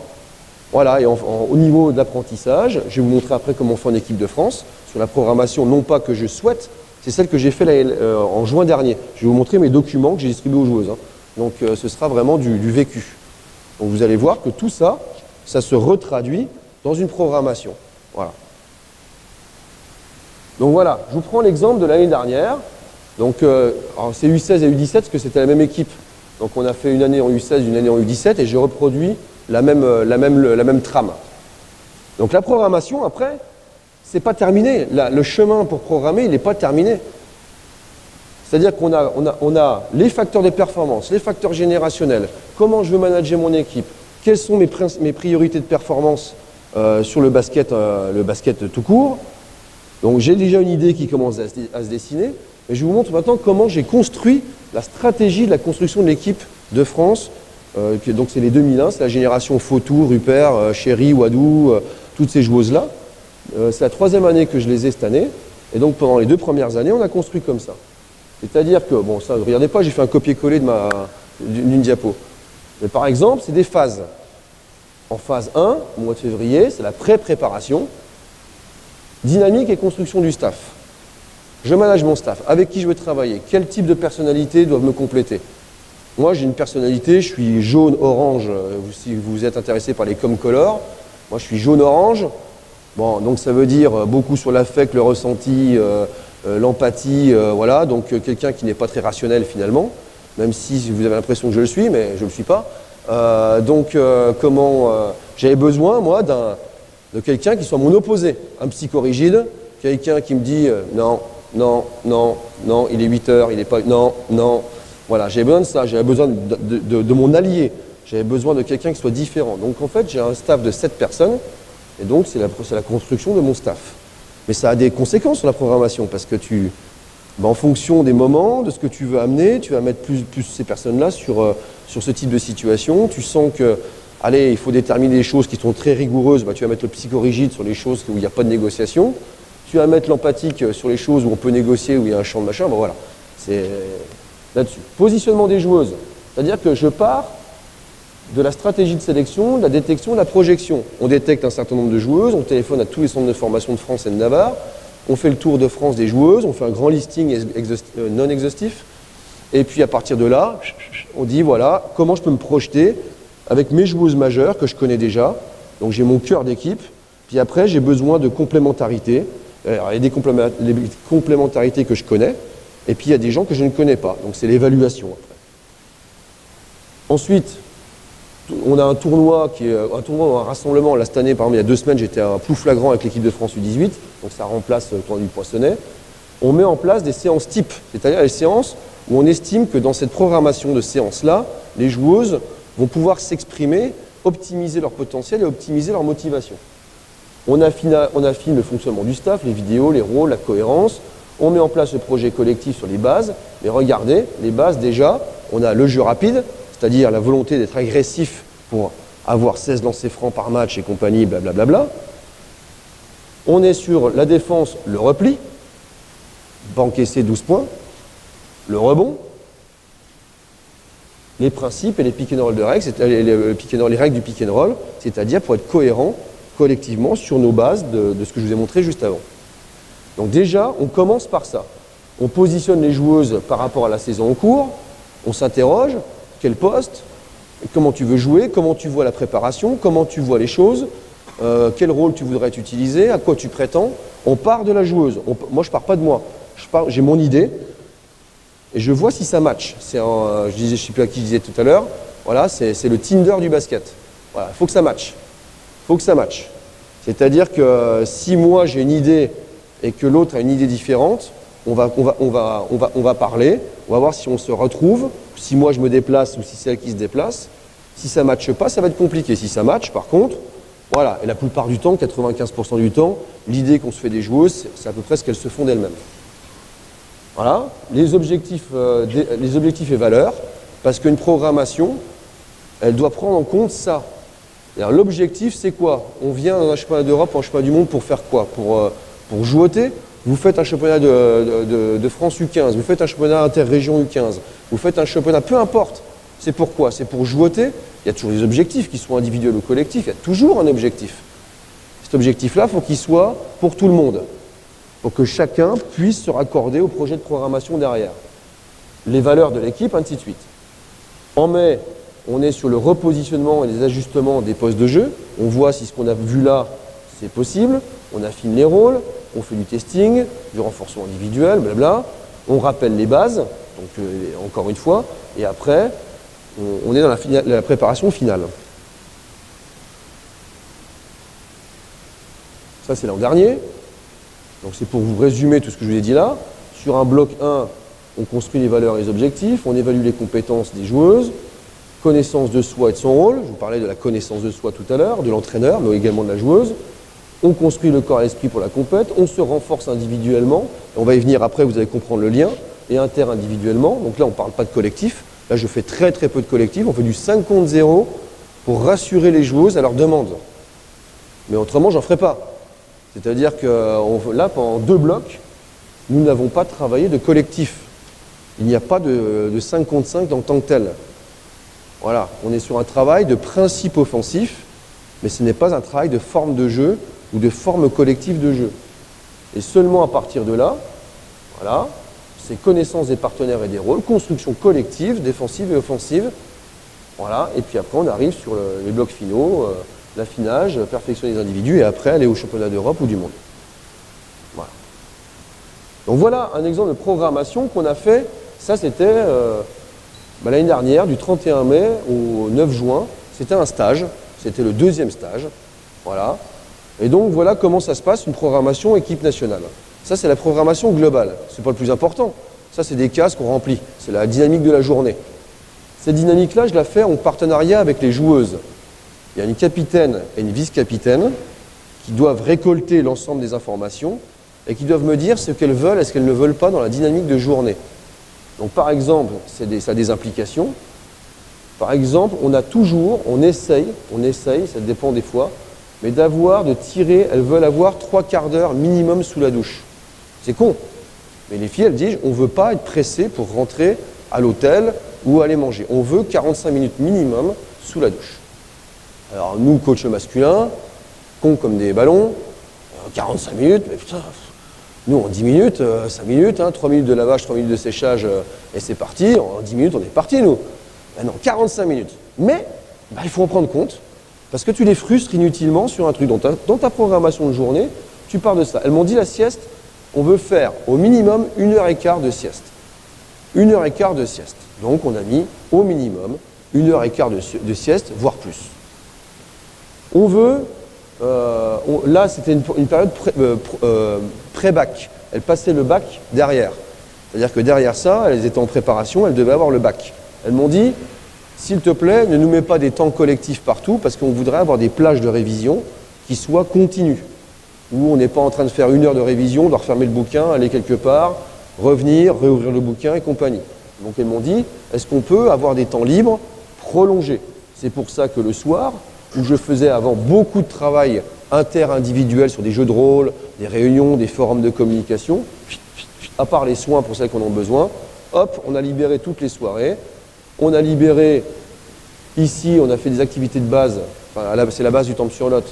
Voilà, et au niveau de l'apprentissage, je vais vous montrer après comment on fait en équipe de France, sur la programmation, non pas que je souhaite, c'est celle que j'ai fait euh, en juin dernier. Je vais vous montrer mes documents que j'ai distribués aux joueuses. Hein. Donc euh, ce sera vraiment du, vécu. Donc vous allez voir que tout ça, ça se retraduit dans une programmation. Voilà. Donc voilà, je vous prends l'exemple de l'année dernière. Donc euh, c'est U16 et U17 parce que c'était la même équipe. Donc on a fait une année en U16, une année en U17 et j'ai reproduit la même, euh, la, même, la même trame. Donc la programmation, après, c'est pas terminé. le chemin pour programmer, il n'est pas terminé. C'est-à-dire qu'on a, on a, on a, les facteurs de performance, les facteurs générationnels, comment je veux manager mon équipe, quelles sont mes, mes priorités de performance euh, sur le basket, euh, le basket tout court? Donc j'ai déjà une idée qui commence à se, dessiner. Et je vous montre maintenant comment j'ai construit la stratégie de la construction de l'équipe de France euh, donc c'est les 2001, c'est la génération Fautou, Rupert, euh, Chéri, Wadou, euh, toutes ces joueuses-là. c'est la troisième année que je les ai cette année. Et donc pendant les deux premières années, on a construit comme ça. C'est-à-dire que, bon, ça, regardez pas, j'ai fait un copier-coller d'une diapo. Mais par exemple, c'est des phases. En phase 1, au mois de février, c'est la pré-préparation, dynamique et construction du staff. Je manage mon staff, avec qui je veux travailler, quel type de personnalité doivent me compléter? Moi, j'ai une personnalité, je suis jaune-orange, euh, si vous êtes intéressé par les com-colors. Moi, je suis jaune-orange. Bon, donc ça veut dire euh, beaucoup sur l'affect, le ressenti, euh, l'empathie, voilà. Donc quelqu'un qui n'est pas très rationnel finalement, même si vous avez l'impression que je le suis, mais je ne le suis pas. donc comment j'avais besoin, moi, de quelqu'un qui soit mon opposé, un psychorigide, quelqu'un qui me dit non, non, non, non, il est 8 heures, il n'est pas, non, non, voilà, j'avais besoin de ça, j'avais besoin de, mon allié, j'avais besoin de quelqu'un qui soit différent. Donc en fait, j'ai un staff de 7 personnes, et donc c'est la, construction de mon staff. Mais ça a des conséquences sur la programmation, parce que tu, ben, en fonction des moments, de ce que tu veux amener, tu vas mettre plus, ces personnes-là sur, euh, sur ce type de situation. Tu sens que, allez, il faut déterminer des choses qui sont très rigoureuses, ben, tu vas mettre le psychorigide sur les choses où il n'y a pas de négociation. Tu vas mettre l'empathique sur les choses où on peut négocier, où il y a un champ de machin. Ben, voilà. C'est là-dessus. Positionnement des joueuses, c'est-à-dire que je pars de la stratégie de sélection, de la détection, de la projection. On détecte un certain nombre de joueuses, on téléphone à tous les centres de formation de France et de Navarre, on fait le tour de France des joueuses, on fait un grand listing euh, non exhaustif, et puis à partir de là, on dit voilà, comment je peux me projeter avec mes joueuses majeures que je connais déjà, donc j'ai mon cœur d'équipe, puis après j'ai besoin de complémentarité, il y a des complémentarités que je connais, et puis il y a des gens que je ne connais pas. Donc c'est l'évaluation après. Ensuite, on a un tournoi qui est un tournoi, un rassemblement. Là, cette année, par exemple, il y a deux semaines, j'étais à un flagrant avec l'équipe de France U18, donc ça remplace le tournoi du Poissonnet. On met en place des séances types, c'est-à-dire les séances où on estime que dans cette programmation de séances-là, les joueuses vont pouvoir s'exprimer, optimiser leur potentiel et optimiser leur motivation. On affine le fonctionnement du staff, les vidéos, les rôles, la cohérence, on met en place le projet collectif sur les bases, mais regardez, les bases déjà, on a le jeu rapide, c'est-à-dire la volonté d'être agressif pour avoir 16 lancers francs par match et compagnie, blablabla. On est sur la défense, le repli, banquer 12 points, le rebond, les principes et les pick and roll de règles, les, règles du pick and roll, c'est-à-dire pour être cohérent collectivement sur nos bases de ce que je vous ai montré juste avant. Donc déjà, on commence par ça. On positionne les joueuses par rapport à la saison en cours, on s'interroge, quel poste, comment tu veux jouer, comment tu vois la préparation, comment tu vois les choses, euh, quel rôle tu voudrais utiliser, à quoi tu prétends. On part de la joueuse. moi, je pars pas de moi. J'ai mon idée et je vois si ça match. je disais, je sais plus à qui je disais tout à l'heure. Voilà, c'est le Tinder du basket. Voilà, il faut que ça matche. Il faut que ça matche. C'est-à-dire que si moi j'ai une idée et que l'autre a une idée différente, on va, on, va, on, va, on, va, on va parler, on va voir si on se retrouve, si moi je me déplace ou si c'est elle qui se déplace. Si ça ne matche pas, ça va être compliqué. Si ça matche, par contre, voilà. Et la plupart du temps, 95% du temps, l'idée qu'on se fait des joueuses, c'est à peu près ce qu'elles se font d'elles-mêmes. Voilà. Les objectifs, euh, les objectifs et valeurs, parce qu'une programmation, elle doit prendre en compte ça. L'objectif, c'est quoi? On vient dans un championnat d'Europe, un championnat du monde pour faire quoi? Euh, pour jouer vous faites un championnat de, France U15, vous faites un championnat interrégion U15, vous faites un championnat, peu importe. C'est pourquoi? C'est pour jouer. Il y a toujours des objectifs, qu'ils soient individuels ou collectifs, il y a toujours un objectif. Cet objectif-là, il faut qu'il soit pour tout le monde, pour que chacun puisse se raccorder au projet de programmation derrière. Les valeurs de l'équipe, ainsi de suite. En mai, on est sur le repositionnement et les ajustements des postes de jeu. On voit si ce qu'on a vu là, c'est possible. On affine les rôles, on fait du testing, du renforcement individuel, blabla. On rappelle les bases, donc euh, encore une fois, et après, on, est dans la, préparation finale. Ça, c'est l'an dernier. Donc c'est pour vous résumer tout ce que je vous ai dit là. Sur un bloc 1, on construit les valeurs et les objectifs, on évalue les compétences des joueuses, connaissance de soi et de son rôle. Je vous parlais de la connaissance de soi tout à l'heure, de l'entraîneur, mais également de la joueuse. On construit le corps et l'esprit pour la compète, on se renforce individuellement, on va y venir après, vous allez comprendre le lien, et inter-individuellement. Donc là, on ne parle pas de collectif. Là, je fais très très peu de collectif. On fait du 5 contre 0 pour rassurer les joueuses à leur demande. Mais autrement, j'en ferai pas. C'est-à-dire que là, pendant deux blocs, nous n'avons pas travaillé de collectif. Il n'y a pas de, de 5 contre 5 en tant que tel. Voilà, on est sur un travail de principe offensif, mais ce n'est pas un travail de forme de jeu ou de forme collective de jeu. Et seulement à partir de là, voilà, c'est connaissance des partenaires et des rôles, construction collective, défensive et offensive. Voilà, et puis après on arrive sur les blocs finaux, euh, l'affinage, perfectionner les individus et après aller au championnat d'Europe ou du monde. Voilà. Donc voilà un exemple de programmation qu'on a fait. Ça c'était euh, bah, l'année dernière, du 31 mai au 9 juin. C'était un stage, c'était le deuxième stage. Voilà. Et donc voilà comment ça se passe, une programmation équipe nationale. Ça, c'est la programmation globale. Ce n'est pas le plus important. Ça, c'est des cases qu'on remplit. C'est la dynamique de la journée. Cette dynamique-là, je la fais en partenariat avec les joueuses. Il y a une capitaine et une vice-capitaine qui doivent récolter l'ensemble des informations et qui doivent me dire ce qu'elles veulent et ce qu'elles ne veulent pas dans la dynamique de journée. Donc par exemple, ça a des implications. Par exemple, on a toujours, on essaye, on essaye, ça dépend des fois, mais d'avoir, de tirer, elles veulent avoir trois quarts d'heure minimum sous la douche. C'est con. Mais les filles, elles disent, on ne veut pas être pressé pour rentrer à l'hôtel ou aller manger. On veut 45 minutes minimum sous la douche. Alors nous, coach masculin, con comme des ballons, 45 euh, minutes, mais putain, nous en 10 minutes, 5 euh, minutes, 3 hein, minutes de lavage, 3 minutes de séchage, euh, et c'est parti. En 10 minutes, on est parti, nous. non, 45 minutes. Mais bah, il faut en prendre compte. Parce que tu les frustres inutilement sur un truc. Dans ta, programmation de journée, tu pars de ça. Elles m'ont dit la sieste, on veut faire au minimum une heure et quart de sieste. Une heure et quart de sieste. Donc on a mis au minimum une heure et quart de, sieste, voire plus. On veut, euh, là c'était une, période euh, euh, pré-bac. elles passaient le bac derrière. C'est-à-dire que derrière ça, elles étaient en préparation, elles devaient avoir le bac. Elles m'ont dit, s'il te plaît, ne nous mets pas des temps collectifs partout parce qu'on voudrait avoir des plages de révision qui soient continues. Où on n'est pas en train de faire une heure de révision, de refermer le bouquin, aller quelque part, revenir, réouvrir le bouquin et compagnie. Donc elles m'ont dit, est-ce qu'on peut avoir des temps libres prolongés? C'est pour ça que le soir, où je faisais avant beaucoup de travail inter-individuel sur des jeux de rôle, des réunions, des forums de communication, à part les soins pour celles qu'on a besoin, hop, on a libéré toutes les soirées on a libéré, ici, on a fait des activités de base, c'est la base du temple sur Lot.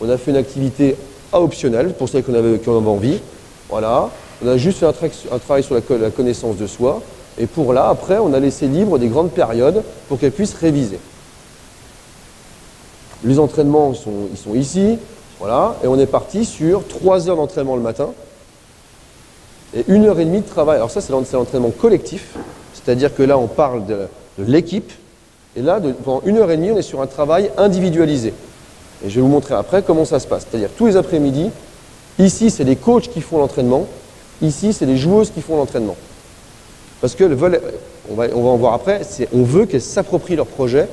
On a fait une activité optionnelle pour celles qu'on avait, envie. Voilà. On a juste fait un, travail sur la, connaissance de soi. Et pour là, après, on a laissé libre des grandes périodes pour qu'elles puissent réviser. Les entraînements, sont, ici. Voilà. Et on est parti sur trois heures d'entraînement le matin et une heure et demie de travail. Alors ça, c'est l'entraînement collectif. C'est-à-dire que là, on parle de, l'équipe. Et là, pendant une heure et demie, on est sur un travail individualisé. Et je vais vous montrer après comment ça se passe. C'est-à-dire tous les après-midi, ici, c'est les coachs qui font l'entraînement. Ici, c'est les joueuses qui font l'entraînement. Parce que le vol, on va, en voir après, on veut qu'elles s'approprient leur projet,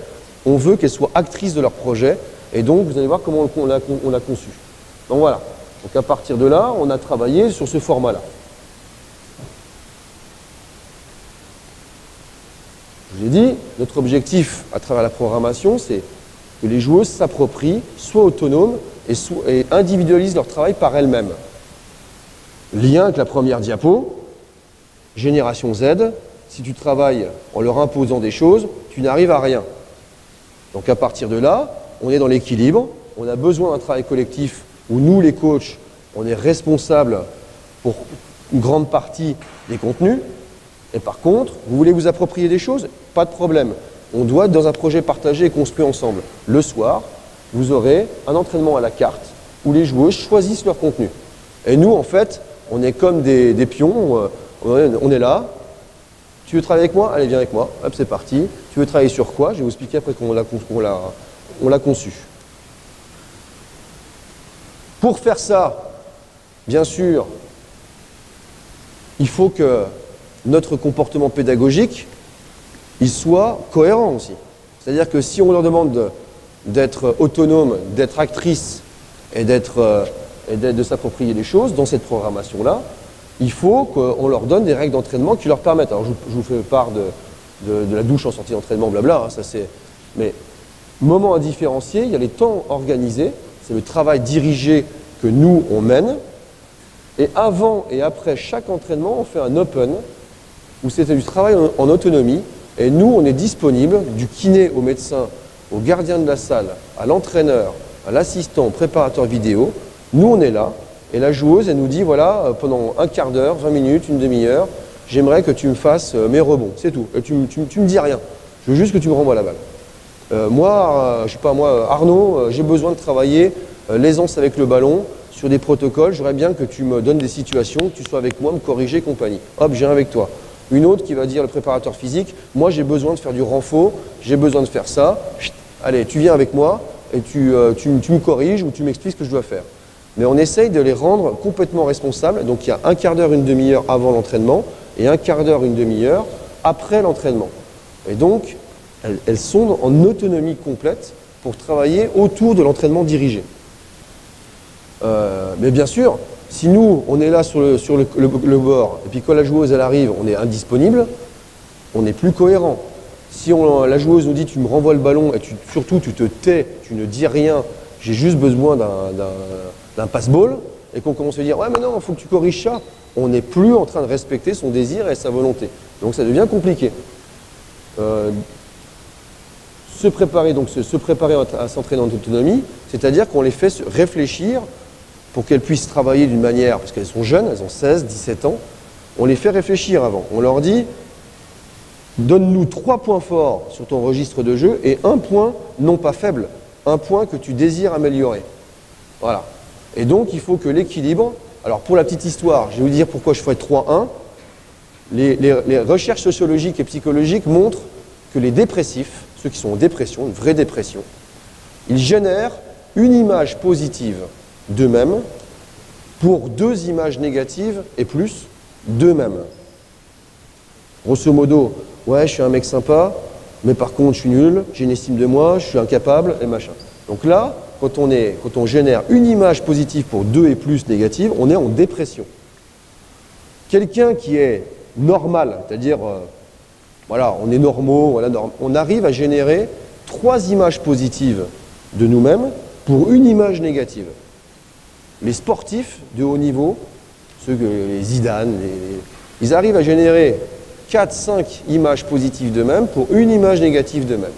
on veut qu'elles soient actrices de leur projet, et donc vous allez voir comment on l'a conçu. Donc voilà. Donc à partir de là, on a travaillé sur ce format-là. Je vous dit, notre objectif à travers la programmation, c'est que les joueuses s'approprient, soient autonomes et individualisent leur travail par elles-mêmes. Lien avec la première diapo, génération Z, si tu travailles en leur imposant des choses, tu n'arrives à rien. Donc à partir de là, on est dans l'équilibre, on a besoin d'un travail collectif où nous, les coachs, on est responsables pour une grande partie des contenus. Et par contre, vous voulez vous approprier des choses? Pas de problème. On doit être dans un projet partagé et construit ensemble. Le soir, vous aurez un entraînement à la carte où les joueurs choisissent leur contenu. Et nous, en fait, on est comme des, pions, euh, on est- là. Tu veux travailler avec moi? Allez, viens avec moi. Hop, c'est parti. Tu veux travailler sur quoi? Je vais vous expliquer après comment on l'a con- on l'a- on l'a conçu. Pour faire ça, bien sûr, il faut que notre comportement pédagogique, il soit cohérent aussi. C'est-à-dire que si on leur demande de- d'être autonome, d'être actrice euh, et d'être- de s'approprier les choses dans cette programmation-là, il faut qu'on leur donne des règles d'entraînement qui leur permettent. Alors je, vous- fais part de, de- de la douche en sortie d'entraînement, blabla, hein, ça c'est. Mais moment à différencier, il y a les temps organisés, c'est le travail dirigé que nous on mène, et avant et après chaque entraînement, on fait un open où c'était du travail en, autonomie. Et nous, on est disponible, du kiné au médecin, au gardien de la salle, à l'entraîneur, à l'assistant, au préparateur vidéo. Nous, on est là. Et la joueuse, elle nous dit voilà, euh, pendant un quart d'heure, 20 minutes, une demi-heure, j'aimerais que tu me fasses euh, mes rebonds. C'est tout. Et tu, me- tu tu me dis rien. Je veux juste que tu me renvoies la balle. Euh, moi, euh, je sais pas moi, euh, Arnaud, euh, j'ai besoin de travailler euh, l'aisance avec le ballon sur des protocoles. J'aurais bien que tu me donnes des situations, que tu sois avec moi, me corriger, compagnie. Hop, je viens avec toi. Une autre qui va dire le préparateur physique, moi j'ai besoin de faire du renfort, j'ai besoin de faire ça. Allez, tu viens avec moi et tu, euh, me corriges ou tu m'expliques ce que je dois faire. Mais on essaye de les rendre complètement responsables. Donc il y a un quart d'heure, une demi-heure avant l'entraînement et un quart d'heure, une demi-heure après l'entraînement. Et donc, elles, elles sont en autonomie complète pour travailler autour de l'entraînement dirigé. Euh, mais bien sûr, si nous, on est là sur le, bord, et puis quand la joueuse, arrive, on est indisponible, on n'est plus cohérent. Si on- la joueuse nous dit tu me renvoies le ballon et surtout tu te tais, tu ne dis rien, j'ai juste besoin d'un- passe-ball, et qu'on commence à dire ouais mais non, il faut que tu corriges ça, on n'est plus en train de respecter son désir et sa volonté. Donc ça devient compliqué. Euh, se préparer, donc se, préparer à, s'entraîner en autonomie, c'est-à-dire qu'on les fait réfléchir pour qu'elles puissent travailler d'une manière, parce qu'elles sont jeunes, elles ont 16, 17 ans, on les fait réfléchir avant. On leur dit, donne-nous trois points forts sur ton registre de jeu et un point non pas faible, un point que tu désires améliorer. Voilà. Et donc, il faut que l'équilibre, alors pour la petite histoire, je vais vous dire pourquoi je ferai 3-1. Les, les- les recherches sociologiques et psychologiques montrent que les dépressifs, ceux qui sont en dépression, une vraie dépression, ils génèrent une image positive d'eux-mêmes pour deux images négatives et plus d'eux-mêmes. Grosso modo, ouais, je suis un mec sympa, mais par contre, je suis nul, j'ai une estime de moi, je suis incapable, et machin. Donc là, quand on, génère une image positive pour deux et plus négatives, on est en dépression. Quelqu'un qui est normal, c'est-à-dire, euh, voilà, on est normaux, voilà, on arrive à générer trois images positives de nous-mêmes pour une image négative. Les sportifs de haut niveau, ceux que les Zidane, ils arrivent à générer 4-5 images positives d'eux-mêmes pour une image négative d'eux-mêmes.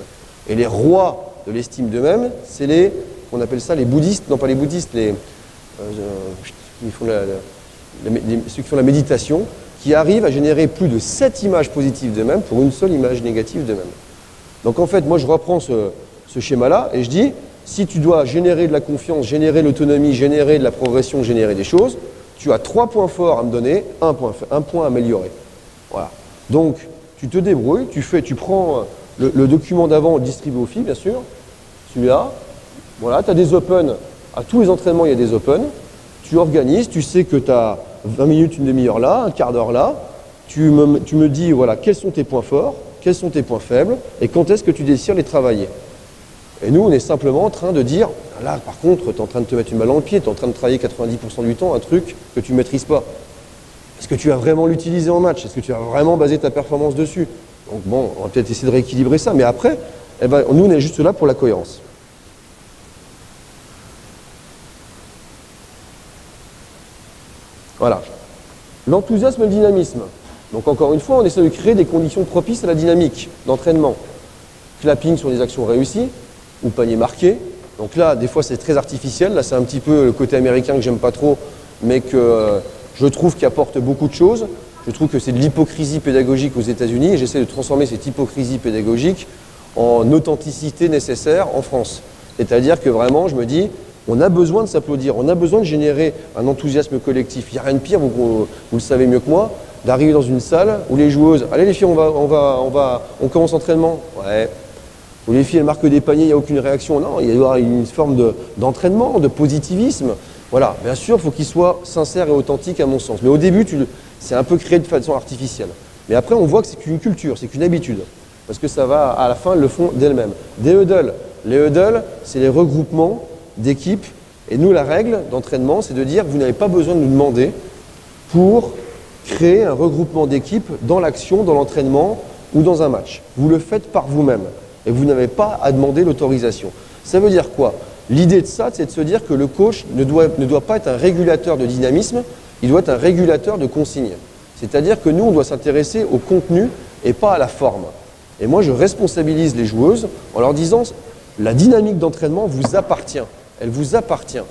Et les rois de l'estime d'eux-mêmes, c'est les, on appelle ça les bouddhistes, non pas les bouddhistes, les, euh, euh, ceux qui font la méditation, qui arrivent à générer plus de 7 images positives d'eux-mêmes pour une seule image négative d'eux-mêmes. Donc en fait, moi je reprends ce, ce schéma-là et je dis, si tu dois générer de la confiance, générer l'autonomie, générer de la progression, générer des choses, tu as trois points forts à me donner, un point, un point. Voilà. Donc tu te débrouilles, tu, fais, tu prends euh, le, document d'avant, distribue aux filles, bien sûr, celui-là. Voilà, tu as des open, à tous les entraînements il y a des open. Tu organises, tu sais que tu as 20 minutes, une demi-heure là, un quart d'heure là. Tu me, tu me dis, voilà, quels sont tes points forts, quels sont tes points faibles, et quand est-ce que tu désires les travailler. Et nous, on est simplement en train de dire, là, par contre, tu es en train de te mettre une balle dans le pied, tu es en train de travailler 90% du temps un truc que tu ne maîtrises pas. Est-ce que tu vas vraiment l'utiliser en match? Est-ce que tu vas vraiment baser ta performance dessus? Donc bon, on va peut-être essayer de rééquilibrer ça, mais après, eh ben, nous, on est juste là pour la cohérence. Voilà. L'enthousiasme et le dynamisme. Donc encore une fois, on essaie de créer des conditions propices à la dynamique d'entraînement. Clapping sur des actions réussies ou panier marqué. Donc là, des fois, c'est très artificiel. Là, c'est un petit peu le côté américain que j'aime pas trop, mais que euh, je trouve qui apporte beaucoup de choses. Je trouve que c'est de l'hypocrisie pédagogique aux États-Unis et j'essaie de transformer cette hypocrisie pédagogique en authenticité nécessaire en France. C'est-à-dire que vraiment, je me dis, on a besoin de s'applaudir, on a besoin de générer un enthousiasme collectif. Il n'y a rien de pire, vous, le savez mieux que moi, d'arriver dans une salle où les joueuses, allez les filles, on va, on va, on va, on commence l'entraînement. Ouais. Où les filles elles marquent des paniers, il n'y a aucune réaction. Non, il y a une forme d'entraînement, de, positivisme. Voilà, bien sûr, il faut qu'il soit sincère et authentique à mon sens. Mais au début, c'est un peu créé de façon artificielle. Mais après, on voit que c'est qu'une culture, c'est qu'une habitude. Parce que ça va, à la fin, le font d'elles-mêmes. Des huddles. Les huddles, c'est les regroupements d'équipes. Et nous, la règle d'entraînement, c'est de dire que vous n'avez pas besoin de nous demander pour créer un regroupement d'équipes dans l'action, dans l'entraînement ou dans un match. Vous le faites par vous-même. Et vous n'avez pas à demander l'autorisation. Ça veut dire quoi? L'idée de ça, c'est de se dire que le coach ne doit, pas être un régulateur de dynamisme, il doit être un régulateur de consignes. C'est-à-dire que nous, on doit s'intéresser au contenu et pas à la forme. Et moi, je responsabilise les joueuses en leur disant la dynamique d'entraînement vous appartient. Elle vous appartient.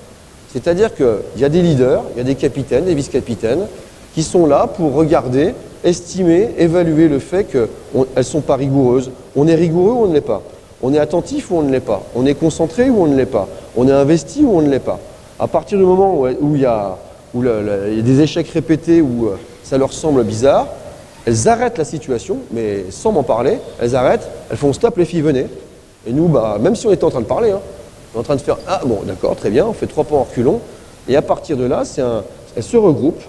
C'est-à-dire qu'il y a des leaders, il y a des capitaines, des vice-capitaines qui sont là pour regarder, estimer, évaluer le fait qu'elles ne sont pas rigoureuses. On est rigoureux ou on ne l'est pas? On est attentif ou on ne l'est pas? On est concentré ou on ne l'est pas? On est investi ou on ne l'est pas? À partir du moment où il y, a, des échecs répétés, où euh, ça leur semble bizarre, elles arrêtent la situation, mais sans m'en parler, elles arrêtent, elles font stop les filles, venez. Et nous, bah, même si on était en train de parler, hein, on est en train de faire Ah bon, d'accord, très bien, on fait trois pas en reculons. Et à partir de là, un, elles se regroupent,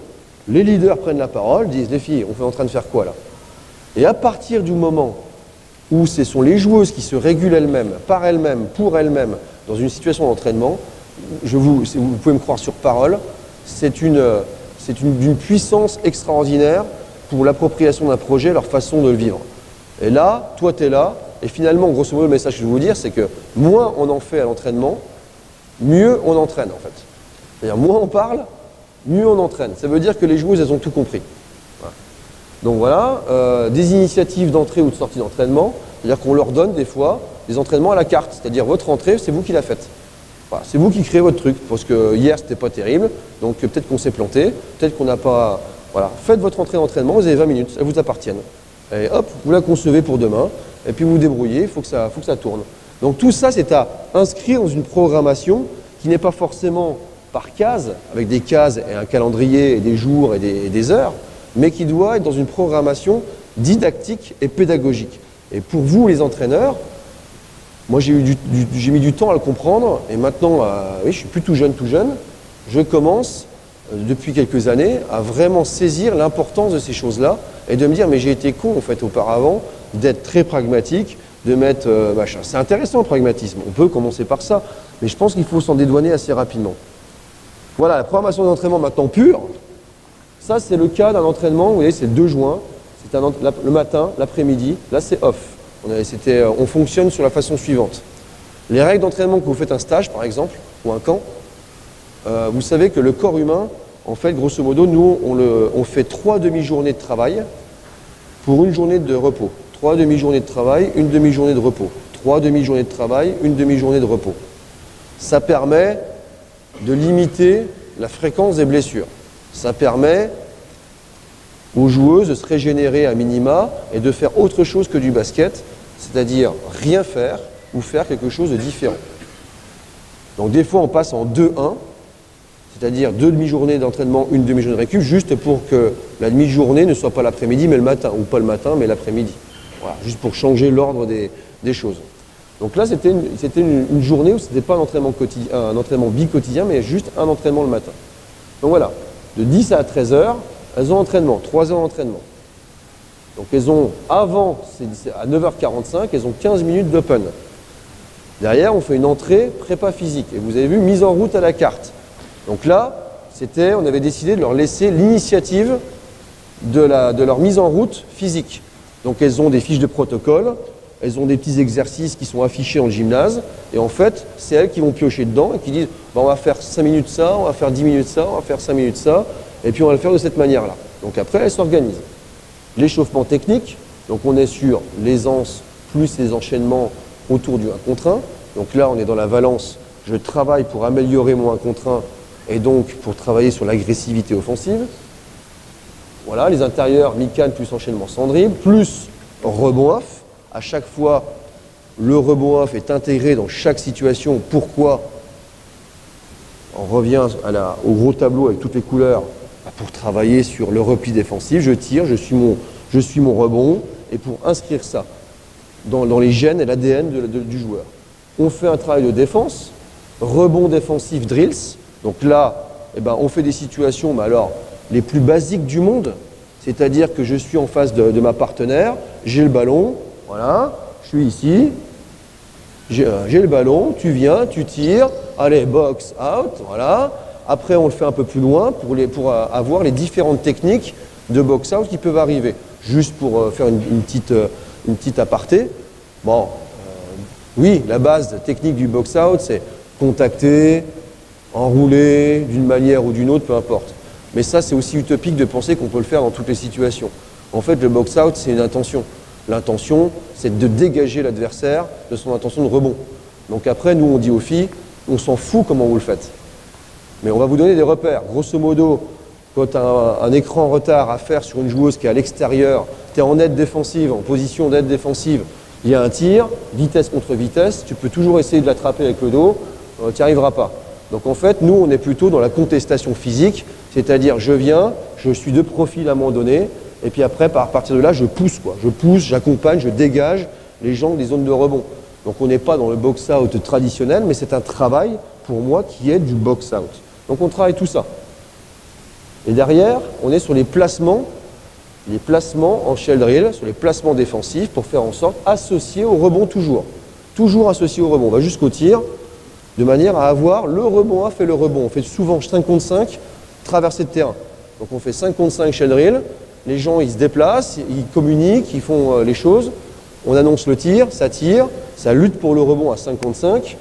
les leaders prennent la parole, disent Les filles, on est en train de faire quoi là? Et à partir du moment où ce sont les joueuses qui se régulent elles-mêmes, par elles-mêmes, pour elles-mêmes, dans une situation d'entraînement, je vous, vous pouvez me croire sur parole, c'est une, une, d'une puissance extraordinaire pour l'appropriation d'un projet, leur façon de le vivre. Et là, toi, tu es là, et finalement, grosso modo, le message que je veux vous dire, c'est que moins on en fait à l'entraînement, mieux on entraîne, en fait. C'est-à-dire, moins on parle, mieux on entraîne. Ça veut dire que les joueuses, elles ont tout compris. Donc voilà, euh, des initiatives d'entrée ou de sortie d'entraînement, c'est-à-dire qu'on leur donne des fois des entraînements à la carte, c'est-à-dire votre entrée, c'est vous qui la faites. c'est vous qui créez votre truc, parce que hier c'était pas terrible, donc peut-être qu'on s'est planté, peut-être qu'on n'a pas voilà, faites votre entrée d'entraînement, vous avez 20 minutes, elles vous appartiennent. Et hop, vous la concevez pour demain, et puis vous vous débrouillez, il faut, que ça, faut que ça tourne. Donc tout ça, c'est à inscrire dans une programmation qui n'est pas forcément par case, avec des cases et un calendrier et des jours et des, heures, mais qui doit être dans une programmation didactique et pédagogique. Et pour vous, les entraîneurs, moi j'ai mis du temps à le comprendre, et maintenant, euh, oui, je suis plus tout jeune, tout jeune, je commence euh, depuis quelques années, à vraiment saisir l'importance de ces choses-là et de me dire mais j'ai été con en fait auparavant d'être très pragmatique, de mettre euh, machin. C'est intéressant le pragmatisme, on peut commencer par ça, mais je pense qu'il faut s'en dédouaner assez rapidement. Voilà, la programmation d'entraînement maintenant pure, ça c'est le cas d'un entraînement, vous voyez c'est le 2 juin, c'est le matin, l'après-midi, là c'est off. On, euh, on fonctionne sur la façon suivante. Les règles d'entraînement que vous faites un stage par exemple, ou un camp, euh, vous savez que le corps humain, en fait, grosso modo, nous, on, fait trois demi-journées de travail pour une journée de repos. Trois demi-journées de travail, une demi-journée de repos. Trois demi-journées de travail, une demi-journée de repos. Ça permet de limiter la fréquence des blessures. Ça permet aux joueuses de se régénérer à minima et de faire autre chose que du basket, c'est-à-dire rien faire ou faire quelque chose de différent. Donc des fois on passe en 2-1, c'est-à-dire deux demi-journées d'entraînement, une demi-journée de récup, juste pour que la demi-journée ne soit pas l'après-midi, mais le matin, ou pas le matin, mais l'après-midi. Voilà, juste pour changer l'ordre des, choses. Donc là, c'était une, journée où ce n'était pas un entraînement, quotidien, bi-quotidien, mais juste un entraînement le matin. Donc voilà. de 10 à 13 heures, elles ont entraînement, 3 heures d'entraînement. Donc elles ont, avant, à 9h45, elles ont 15 minutes d'open. Derrière, on fait une entrée prépa physique. Et vous avez vu, mise en route à la carte. Donc là, c'était, on avait décidé de leur laisser l'initiative de leur mise en route physique. Donc elles ont des fiches de protocole, elles ont des petits exercices qui sont affichés en gymnase. Et en fait, c'est elles qui vont piocher dedans et qui disent bah, on va faire 5 minutes ça, on va faire 10 minutes ça, on va faire 5 minutes ça. Et puis on va le faire de cette manière-là. Donc après, elles s'organisent. L'échauffement technique, donc on est sur l'aisance plus les enchaînements autour du 1 contre 1. Donc là, on est dans la valence. Je travaille pour améliorer mon 1 contre 1 et donc pour travailler sur l'agressivité offensive. Voilà, les intérieurs, Mikan plus enchaînement sans plus rebond. À chaque fois, le rebond off est intégré dans chaque situation. Pourquoi On revient au gros tableau avec toutes les couleurs pour travailler sur le repli défensif. Je tire, je suis mon, rebond. Et pour inscrire ça dans, les gènes et l'ADN du joueur. On fait un travail de défense, rebond défensif drills. Donc là, eh ben, on fait des situations, alors, les plus basiques du monde. C'est-à-dire que je suis en face de, de ma partenaire, j'ai le ballon, voilà, je suis ici, euh, j'ai le ballon, tu viens, tu tires, allez, box, out, voilà. Après, on le fait un peu plus loin pour, euh, avoir les différentes techniques de box-out qui peuvent arriver. Juste pour euh, faire une, petite, une petite aparté. Bon, oui, la base technique du box-out, c'est contacter, enrouler d'une manière ou d'une autre, peu importe. Mais ça, c'est aussi utopique de penser qu'on peut le faire dans toutes les situations. En fait, le box-out, c'est une intention. L'intention, c'est de dégager l'adversaire de son intention de rebond. Donc après, nous, on dit aux filles, on s'en fout comment vous le faites. Mais on va vous donner des repères. Grosso modo, quand tu as un, écran retard à faire sur une joueuse qui est à l'extérieur, tu es en aide défensive, en position d'aide défensive, il y a un tir, vitesse contre vitesse, tu peux toujours essayer de l'attraper avec le dos, euh, tu n'y arriveras pas. Donc en fait, nous, on est plutôt dans la contestation physique, c'est-à-dire je viens, je suis de profil à un moment donné, et puis après, à partir de là, je pousse, quoi. Je pousse, j'accompagne, je dégage les gens des zones de rebond. Donc on n'est pas dans le box-out traditionnel, mais c'est un travail, pour moi, qui est du box-out. Donc on travaille tout ça. Et derrière, on est sur les placements, les placements en shell drill, sur les placements défensifs, pour faire en sorte associer au rebond toujours. Toujours associé au rebond. On va jusqu'au tir, de manière à avoir le rebond à fait le rebond. On fait souvent 5 contre 5, traversée de terrain. Donc on fait 5 contre 5 shell drill, les gens ils se déplacent, ils communiquent, ils font euh, les choses. On annonce le tir, ça tire, ça lutte pour le rebond à 55.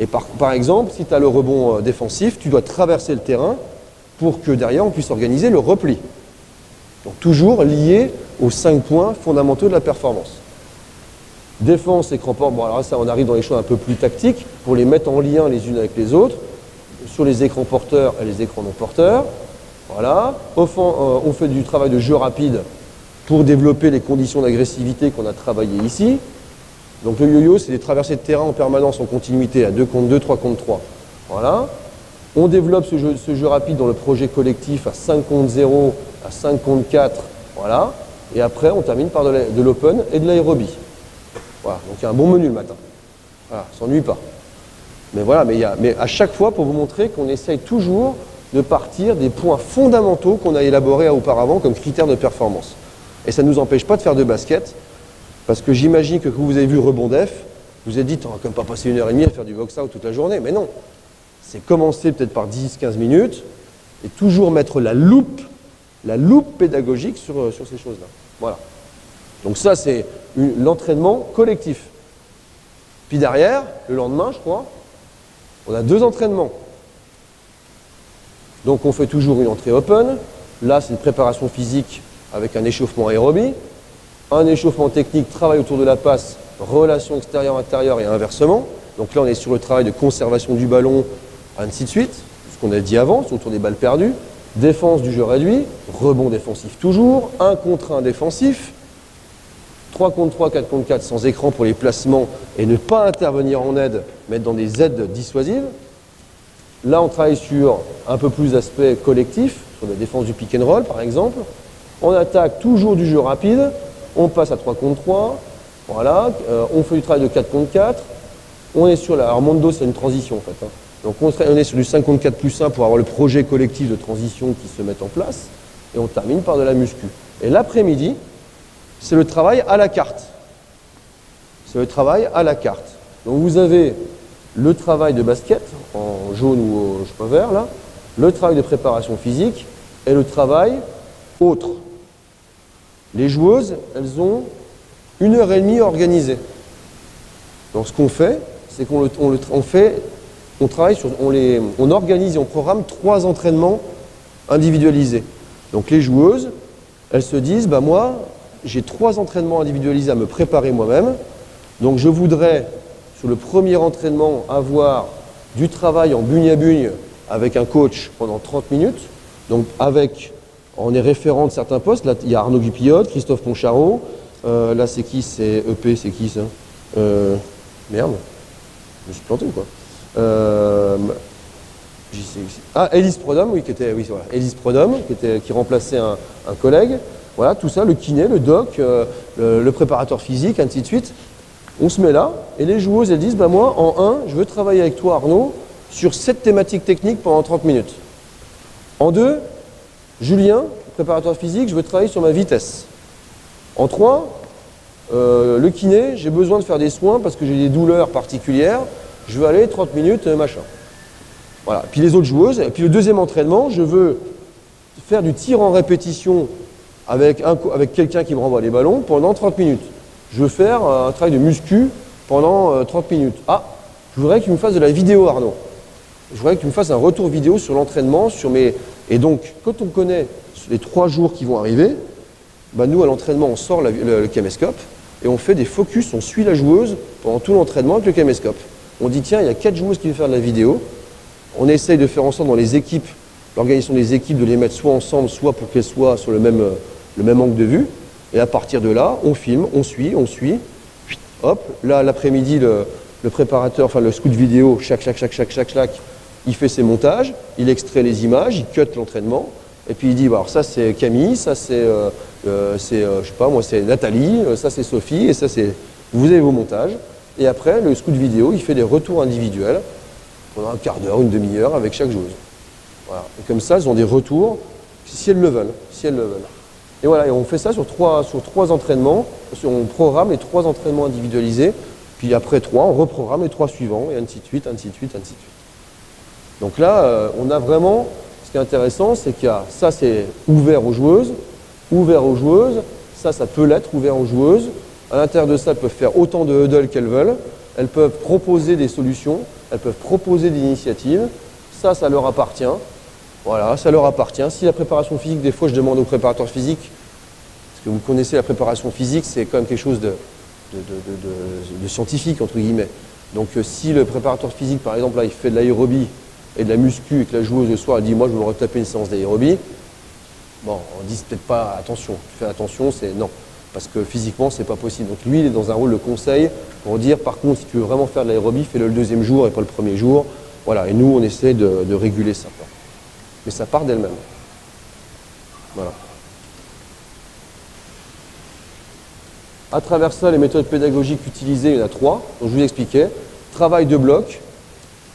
Et par, exemple, si tu as le rebond euh, défensif, tu dois traverser le terrain pour que derrière on puisse organiser le repli. Donc toujours lié aux cinq points fondamentaux de la performance. Défense, écran porteur, bon alors ça on arrive dans les choses un peu plus tactiques pour les mettre en lien les unes avec les autres, sur les écrans porteurs et les écrans non porteurs. Voilà. Euh, on fait du travail de jeu rapide pour développer les conditions d'agressivité qu'on a travaillé ici. Donc le yo-yo, c'est des traversées de terrain en permanence en continuité à 2 contre 2, 3 contre 3. Voilà. On développe ce jeu, rapide dans le projet collectif à 5 contre 0, à 5 contre 4. Voilà. Et après, on termine par de l'open et de l'aérobie. Voilà. Donc il y a un bon menu le matin. Voilà, s'ennuie pas. Mais voilà, mais, mais à chaque fois pour vous montrer qu'on essaye toujours de partir des points fondamentaux qu'on a élaborés auparavant comme critères de performance. Et ça ne nous empêche pas de faire de basket, parce que j'imagine que quand vous avez vu rebond def, vous vous êtes dit, on va quand même pas passer une heure et demie à faire du box-out toute la journée. Mais non, c'est commencer peut-être par 10-15 minutes et toujours mettre la loupe, la loupe pédagogique sur, euh, sur ces choses-là. Voilà. Donc ça, c'est l'entraînement collectif. Puis derrière, le lendemain, je crois, on a deux entraînements. Donc on fait toujours une entrée open. Là, c'est une préparation physique avec un échauffement aérobie. Un échauffement technique, travail autour de la passe, relation extérieure-intérieure et inversement. Donc là, on est sur le travail de conservation du ballon, ainsi de suite. Ce qu'on a dit avant, autour des balles perdues. Défense du jeu réduit, rebond défensif toujours, 1 contre 1 défensif, 3 contre 3, 4 contre 4 sans écran pour les placements et ne pas intervenir en aide, mettre dans des aides dissuasives. Là, on travaille sur un peu plus d'aspect collectif, sur la défense du pick and roll par exemple. On attaque toujours du jeu rapide, on passe à 3 contre 3, voilà, euh, on fait du travail de 4 contre 4. On est sur la. Alors Mondo, c'est une transition en fait. Hein. Donc on est sur du 54 plus 1 pour avoir le projet collectif de transition qui se met en place. Et on termine par de la muscu. Et l'après-midi, c'est le travail à la carte. C'est le travail à la carte. Donc vous avez le travail de basket, en jaune ou je sais pas vert là, le travail de préparation physique et le travail autre. Les joueuses, elles ont une heure et demie organisée. Donc ce qu'on fait, c'est qu'on on fait, on travaille sur, on, les, on organise et on programme trois entraînements individualisés. Donc les joueuses, elles se disent, bah moi, j'ai trois entraînements individualisés à me préparer moi-même. Donc je voudrais, sur le premier entraînement, avoir du travail en bugne à bugne avec un coach pendant 30 minutes. Donc avec, on est référent de certains postes. Là, il y a Arnaud Guipillotte, Christophe Poncharo. Euh, là, c'est qui? C'est EP, c'est qui ça? Euh, Merde, je me suis planté ou quoi? Euh, Ah, Elise Prodome, oui, qui était, oui, voilà, qui remplaçait un, collègue. Voilà, tout ça, le kiné, le doc, le, préparateur physique, ainsi de suite. On se met là, et les joueuses, elles disent, bah moi, en 1, je veux travailler avec toi, Arnaud, sur cette thématique technique pendant 30 minutes. En 2, Julien, préparateur physique, je veux travailler sur ma vitesse. En 3, euh, le kiné, j'ai besoin de faire des soins parce que j'ai des douleurs particulières. Je veux aller 30 minutes, euh, machin. Voilà. Puis les autres joueuses. Et puis le deuxième entraînement, je veux faire du tir en répétition avec, avec quelqu'un qui me renvoie les ballons pendant 30 minutes. Je veux faire un travail de muscu pendant 30 euh, minutes. Ah, je voudrais que tu me fasses de la vidéo, Arnaud. Je voudrais que tu me fasses un retour vidéo sur l'entraînement, sur mes. Et donc, quand on connaît les trois jours qui vont arriver, bah nous, à l'entraînement, on sort le, caméscope et on fait des focus, on suit la joueuse pendant tout l'entraînement avec le caméscope. On dit, tiens, il y a quatre joueuses qui vont faire de la vidéo. On essaye de faire ensemble dans les équipes, l'organisation des équipes, de les mettre soit ensemble, soit pour qu'elles soient sur le même, le même angle de vue. Et à partir de là, on filme, on suit, on suit. Hop, là, l'après-midi, le, préparateur, enfin le scout vidéo, chac, chac, chac, chac, chac, chac, il fait ses montages, il extrait les images, il cut l'entraînement. Et puis il dit, alors ça c'est Camille, ça c'est, euh, euh, euh, je sais pas moi, c'est Nathalie, ça c'est Sophie, et ça c'est... Vous avez vos montages. Et après, le scout vidéo, il fait des retours individuels pendant un quart d'heure, une demi-heure avec chaque joueuse. Voilà. Et comme ça, elles ont des retours si elles le veulent. Si elles le veulent. Et voilà, et on fait ça sur trois, sur trois entraînements. On programme les trois entraînements individualisés. Puis après trois, on reprogramme les trois suivants, et ainsi de suite, ainsi de suite, ainsi de suite. Donc là, on a vraiment ce qui est intéressant, c'est qu'il y a ça, c'est ouvert aux joueuses, ouvert aux joueuses, ça, ça peut l'être ouvert aux joueuses. À l'intérieur de ça, elles peuvent faire autant de huddle qu'elles veulent. Elles peuvent proposer des solutions, elles peuvent proposer des initiatives. Ça, ça leur appartient. Voilà, ça leur appartient. Si la préparation physique, des fois, je demande aux préparateurs physiques, parce que vous connaissez la préparation physique, c'est quand même quelque chose de, de, scientifique, entre guillemets. Donc, euh, si le préparateur physique, par exemple, là, il fait de l'aérobie et de la muscu et que la joueuse le soir elle dit moi je veux me retaper une séance d'aérobie, bon, on dit peut-être pas attention, tu fais attention, c'est non. Parce que physiquement, c'est pas possible. Donc lui, il est dans un rôle de conseil pour dire par contre, si tu veux vraiment faire de l'aérobie, fais-le le deuxième jour et pas le premier jour. Voilà, et nous, on essaie de, réguler ça. Mais ça part d'elle-même. Voilà. À travers ça, les méthodes pédagogiques utilisées, il y en a trois, dont je vous expliquais. Travail de bloc,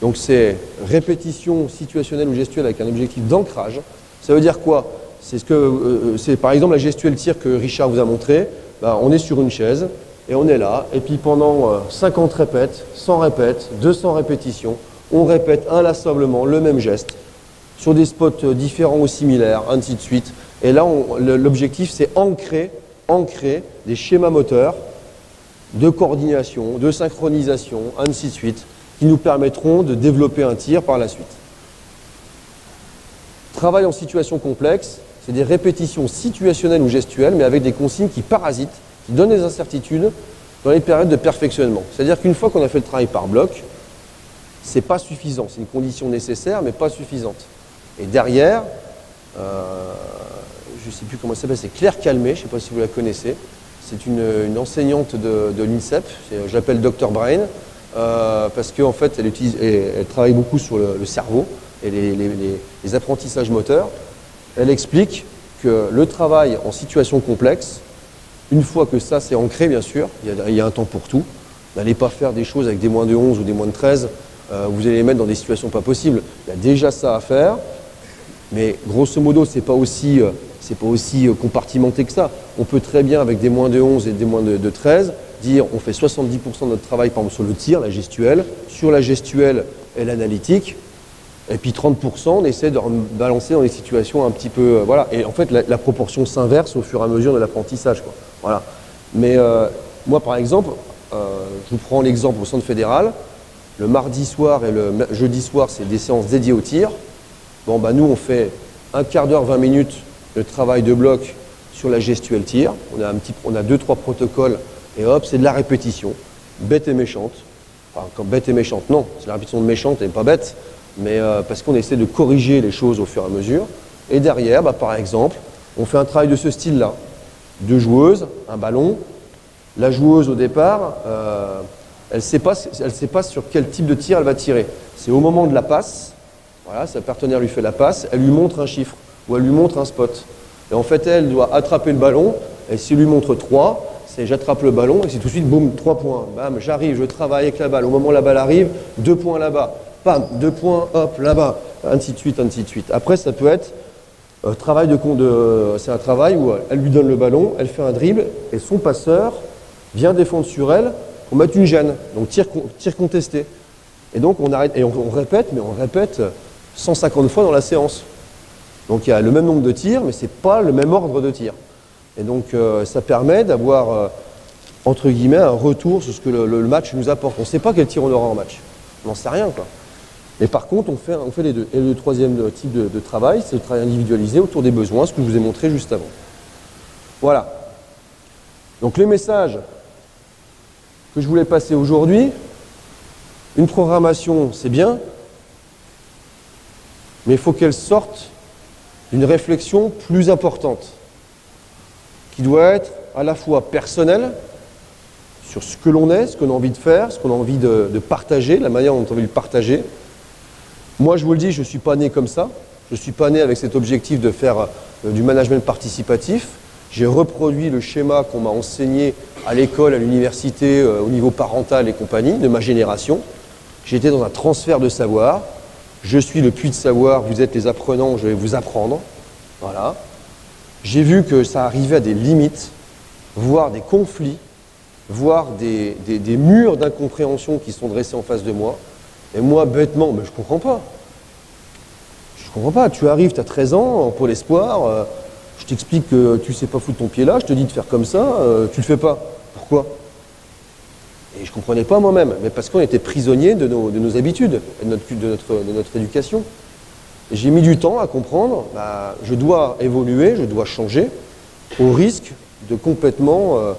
donc c'est répétition situationnelle ou gestuelle avec un objectif d'ancrage. Ça veut dire quoi? C'est ce que euh, c'est par exemple la gestuelle tir que Richard vous a montré. Bah, on est sur une chaise et on est là et puis pendant 50 euh, répètes, 100 répètes, 200 répétitions, on répète inlassablement le même geste sur des spots euh, différents ou similaires, ainsi de suite. Et là, l'objectif, c'est ancrer, ancrer des schémas moteurs de coordination, de synchronisation, ainsi de suite, qui nous permettront de développer un tir par la suite. Travail en situation complexe, c'est des répétitions situationnelles ou gestuelles, mais avec des consignes qui parasitent, qui donnent des incertitudes dans les périodes de perfectionnement. C'est-à-dire qu'une fois qu'on a fait le travail par bloc, c'est pas suffisant. C'est une condition nécessaire, mais pas suffisante. Et derrière, euh, je ne sais plus comment ça s'appelle, c'est Claire Calmé, je ne sais pas si vous la connaissez. C'est une, enseignante de, l'INSEP, je l'appelle Dr Brain. Euh, parce qu'en fait, elle, elle travaille beaucoup sur le, cerveau et les, apprentissages moteurs. Elle explique que le travail en situation complexe, une fois que ça c'est ancré, bien sûr, il y, a, un temps pour tout. N'allez pas faire des choses avec des moins de 11 ou des moins de 13 euh, vous allez les mettre dans des situations pas possibles. Il y a déjà ça à faire, mais grosso modo, c'est pas euh, pas aussi euh, compartimenté que ça. On peut très bien, avec des moins de 11 et des moins de, 13, dire on fait 70% de notre travail, sur le tir, la gestuelle, sur la gestuelle et l'analytique, et puis 30%, on essaie de balancer dans des situations un petit peu. voilà. Et en fait, la, proportion s'inverse au fur et à mesure de l'apprentissage. Voilà. Mais moi, par exemple, je vous prends l'exemple au centre fédéral. Le mardi soir et le jeudi soir, c'est des séances dédiées au tir. Bon, bah, nous, on fait un quart d'heure, 20 minutes de travail de bloc sur la gestuelle tir. On a, un petit, on a deux, trois protocoles et hop, c'est de la répétition. Bête et méchante. Enfin, quand bête et méchante, non, c'est la répétition de méchante et pas bête, mais euh, parce qu'on essaie de corriger les choses au fur et à mesure. Et derrière, bah, par exemple, on fait un travail de ce style-là. Deux joueuses, un ballon. La joueuse, au départ, euh, elle ne sait, pas sur quel type de tir elle va tirer. C'est au moment de la passe, voilà, sa partenaire lui fait la passe, elle lui montre un chiffre ou elle lui montre un spot. Et en fait, elle doit attraper le ballon, et s'il lui montre 3, c'est j'attrape le ballon, et c'est tout de suite, boum, 3 points. Bam, j'arrive, je travaille avec la balle. Au moment où la balle arrive, 2 points là-bas. Bam, 2 points, hop, là-bas. Ainsi de suite, ainsi de suite. Après, ça peut être euh, travail de, de c'est un travail où elle lui donne le ballon, elle fait un dribble, et son passeur vient défendre sur elle on met une gêne, donc tir, contesté. Et donc on arrête, et on, répète, mais on répète 150 fois dans la séance. Donc il y a le même nombre de tirs, mais ce n'est pas le même ordre de tir. Et donc euh, ça permet d'avoir, euh, entre guillemets, un retour sur ce que le, match nous apporte. On ne sait pas quel tir on aura en match. On n'en sait rien, quoi. Et par contre, on fait, on fait les deux. Et le troisième type de, de travail, c'est le travail individualisé autour des besoins, ce que je vous ai montré juste avant. Voilà. Donc les messages que je voulais passer aujourd'hui. Une programmation, c'est bien, mais il faut qu'elle sorte d'une réflexion plus importante, qui doit être à la fois personnelle, sur ce que l'on est, ce qu'on a envie de faire, ce qu'on a envie de, partager, la manière dont on a envie de le partager. Moi, je vous le dis, je ne suis pas né comme ça. Je ne suis pas né avec cet objectif de faire euh, du management participatif. J'ai reproduit le schéma qu'on m'a enseigné à l'école, à l'université, euh, au niveau parental et compagnie, de ma génération. J'étais dans un transfert de savoir. Je suis le puits de savoir, vous êtes les apprenants, je vais vous apprendre. Voilà. J'ai vu que ça arrivait à des limites, voire des conflits, voire des, murs d'incompréhension qui sont dressés en face de moi. Et moi, bêtement, mais je ne comprends pas. Je ne comprends pas. Tu arrives, tu as 13 ans, pour l'espoir. Euh, je t'explique que tu sais pas foutre ton pied là, je te dis de faire comme ça, euh, tu le fais pas. Pourquoi? Et je ne comprenais pas moi-même, mais parce qu'on était prisonnier de nos, de nos habitudes, de notre, de notre, éducation. J'ai mis du temps à comprendre, bah, je dois évoluer, je dois changer, au risque de complètement... Euh,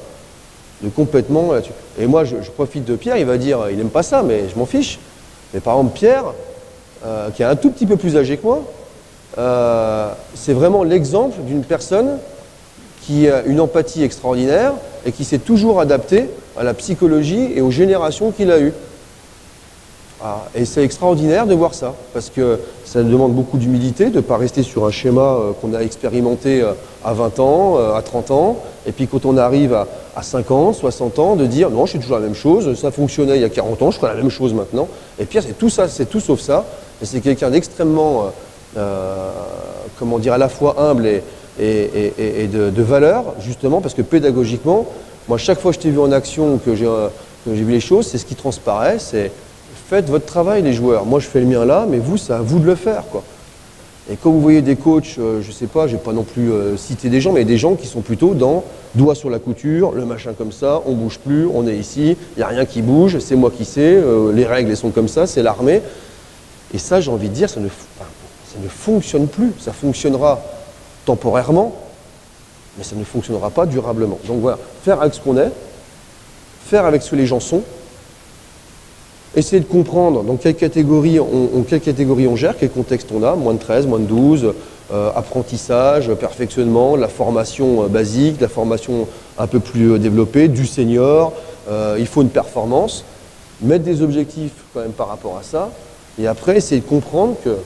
de complètement. Et moi, je, profite de Pierre, il va dire, il n'aime pas ça, mais je m'en fiche. Mais par exemple, Pierre, euh, qui est un tout petit peu plus âgé que moi, euh, c'est vraiment l'exemple d'une personne qui a une empathie extraordinaire et qui s'est toujours adapté à la psychologie et aux générations qu'il a eues. Ah, et c'est extraordinaire de voir ça, parce que ça demande beaucoup d'humilité de ne pas rester sur un schéma euh, qu'on a expérimenté euh, à 20 ans, à 30 ans, et puis quand on arrive à, à 50, 60 ans, de dire non, je suis toujours la même chose, ça fonctionnait il y a 40 ans, je ferai la même chose maintenant. Et Pierre, c'est tout ça, c'est tout sauf ça, et c'est quelqu'un d'extrêmement euh, comment dire, à la fois humble et, et, de, valeur, justement, parce que pédagogiquement, moi, chaque fois que je t'ai vu en action, que j'ai vu les choses, c'est ce qui transparaît, c'est faites votre travail, les joueurs. Moi, je fais le mien là, mais vous, c'est à vous de le faire, quoi. Et quand vous voyez des coachs, euh, je ne sais pas, je n'ai pas non plus euh, cité des gens, mais des gens qui sont plutôt dans doigt sur la couture, le machin comme ça, on bouge plus, on est ici, il n'y a rien qui bouge, c'est moi qui sais, les règles sont comme ça, c'est l'armée. Et ça, j'ai envie de dire, ça ne, ça ne fonctionne plus. Ça fonctionnera temporairement, mais ça ne fonctionnera pas durablement. Donc voilà, faire avec ce qu'on est, faire avec ce que les gens sont, essayer de comprendre dans quelle catégorie on, gère, quel contexte on a, moins de 13, moins de 12, euh, apprentissage, perfectionnement, la formation euh, basique, la formation un peu plus euh, développée, du senior, il faut une performance, mettre des objectifs quand même par rapport à ça, et après essayer de comprendre que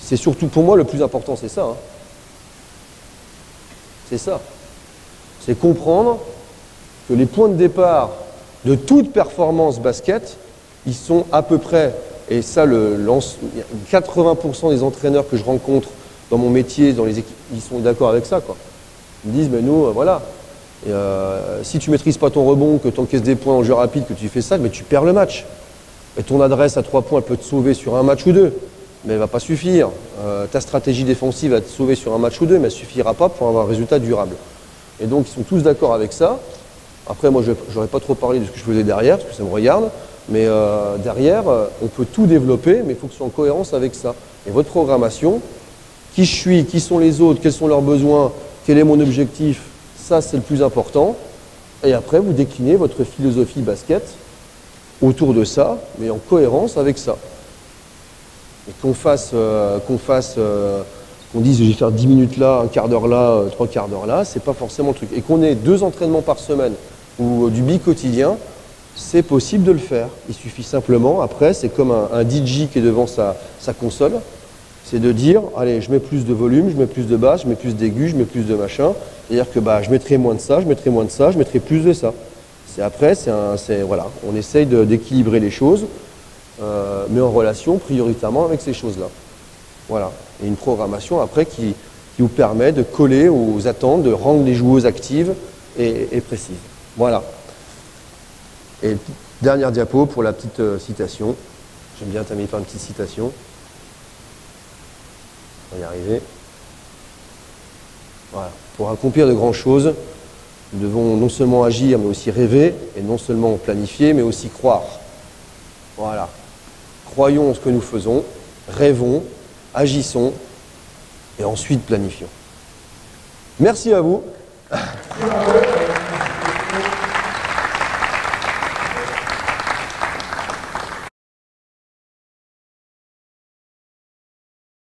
c'est surtout pour moi le plus important, c'est ça. Hein. C'est ça. C'est comprendre que les points de départ de toute performance basket, ils sont à peu près Et ça, le, 80% des entraîneurs que je rencontre dans mon métier, dans les équipes, ils sont d'accord avec ça. Quoi. Ils me disent, mais nous, euh, voilà, euh, si tu maîtrises pas ton rebond, que tu encaisses des points en jeu rapide, que tu fais ça, mais tu perds le match. Et ton adresse à trois points peut te sauver sur un match ou deux, mais elle va pas suffire. Euh, ta stratégie défensive va te sauver sur un match ou deux, mais elle suffira pas pour avoir un résultat durable. Et donc ils sont tous d'accord avec ça. Après, moi, je n'aurais pas trop parlé de ce que je faisais derrière, parce que ça me regarde. Mais euh, derrière, on peut tout développer, mais il faut que ce soit en cohérence avec ça. Et votre programmation, qui je suis, qui sont les autres, quels sont leurs besoins, quel est mon objectif, ça c'est le plus important. Et après, vous déclinez votre philosophie basket autour de ça, mais en cohérence avec ça. Qu'on fasse, euh, qu'on fasse, euh, qu'on dise je vais faire 10 minutes là, un quart d'heure là, trois quarts d'heure là, c'est pas forcément le truc. Et qu'on ait deux entraînements par semaine ou du bi-quotidien, c'est possible de le faire. Il suffit simplement, après, c'est comme un, DJ qui est devant sa, console, c'est de dire, allez, je mets plus de volume, je mets plus de basse, je mets plus d'aigus, je mets plus de machin. C'est-à-dire que bah, je mettrai moins de ça, je mettrai moins de ça, je mettrai plus de ça. C'est après, c'est voilà, on essaye d'équilibrer les choses, euh, mais en relation prioritairement avec ces choses-là. Voilà. Et une programmation après qui, vous permet de coller aux attentes, de rendre les joueuses actives et, précises. Voilà. Et dernière diapo pour la petite euh, citation. J'aime bien terminer par une petite citation. On va y arriver. Voilà. Pour accomplir de grandes choses, nous devons non seulement agir, mais aussi rêver, et non seulement planifier, mais aussi croire. Voilà. Croyons en ce que nous faisons, rêvons, agissons, et ensuite planifions. Merci à vous.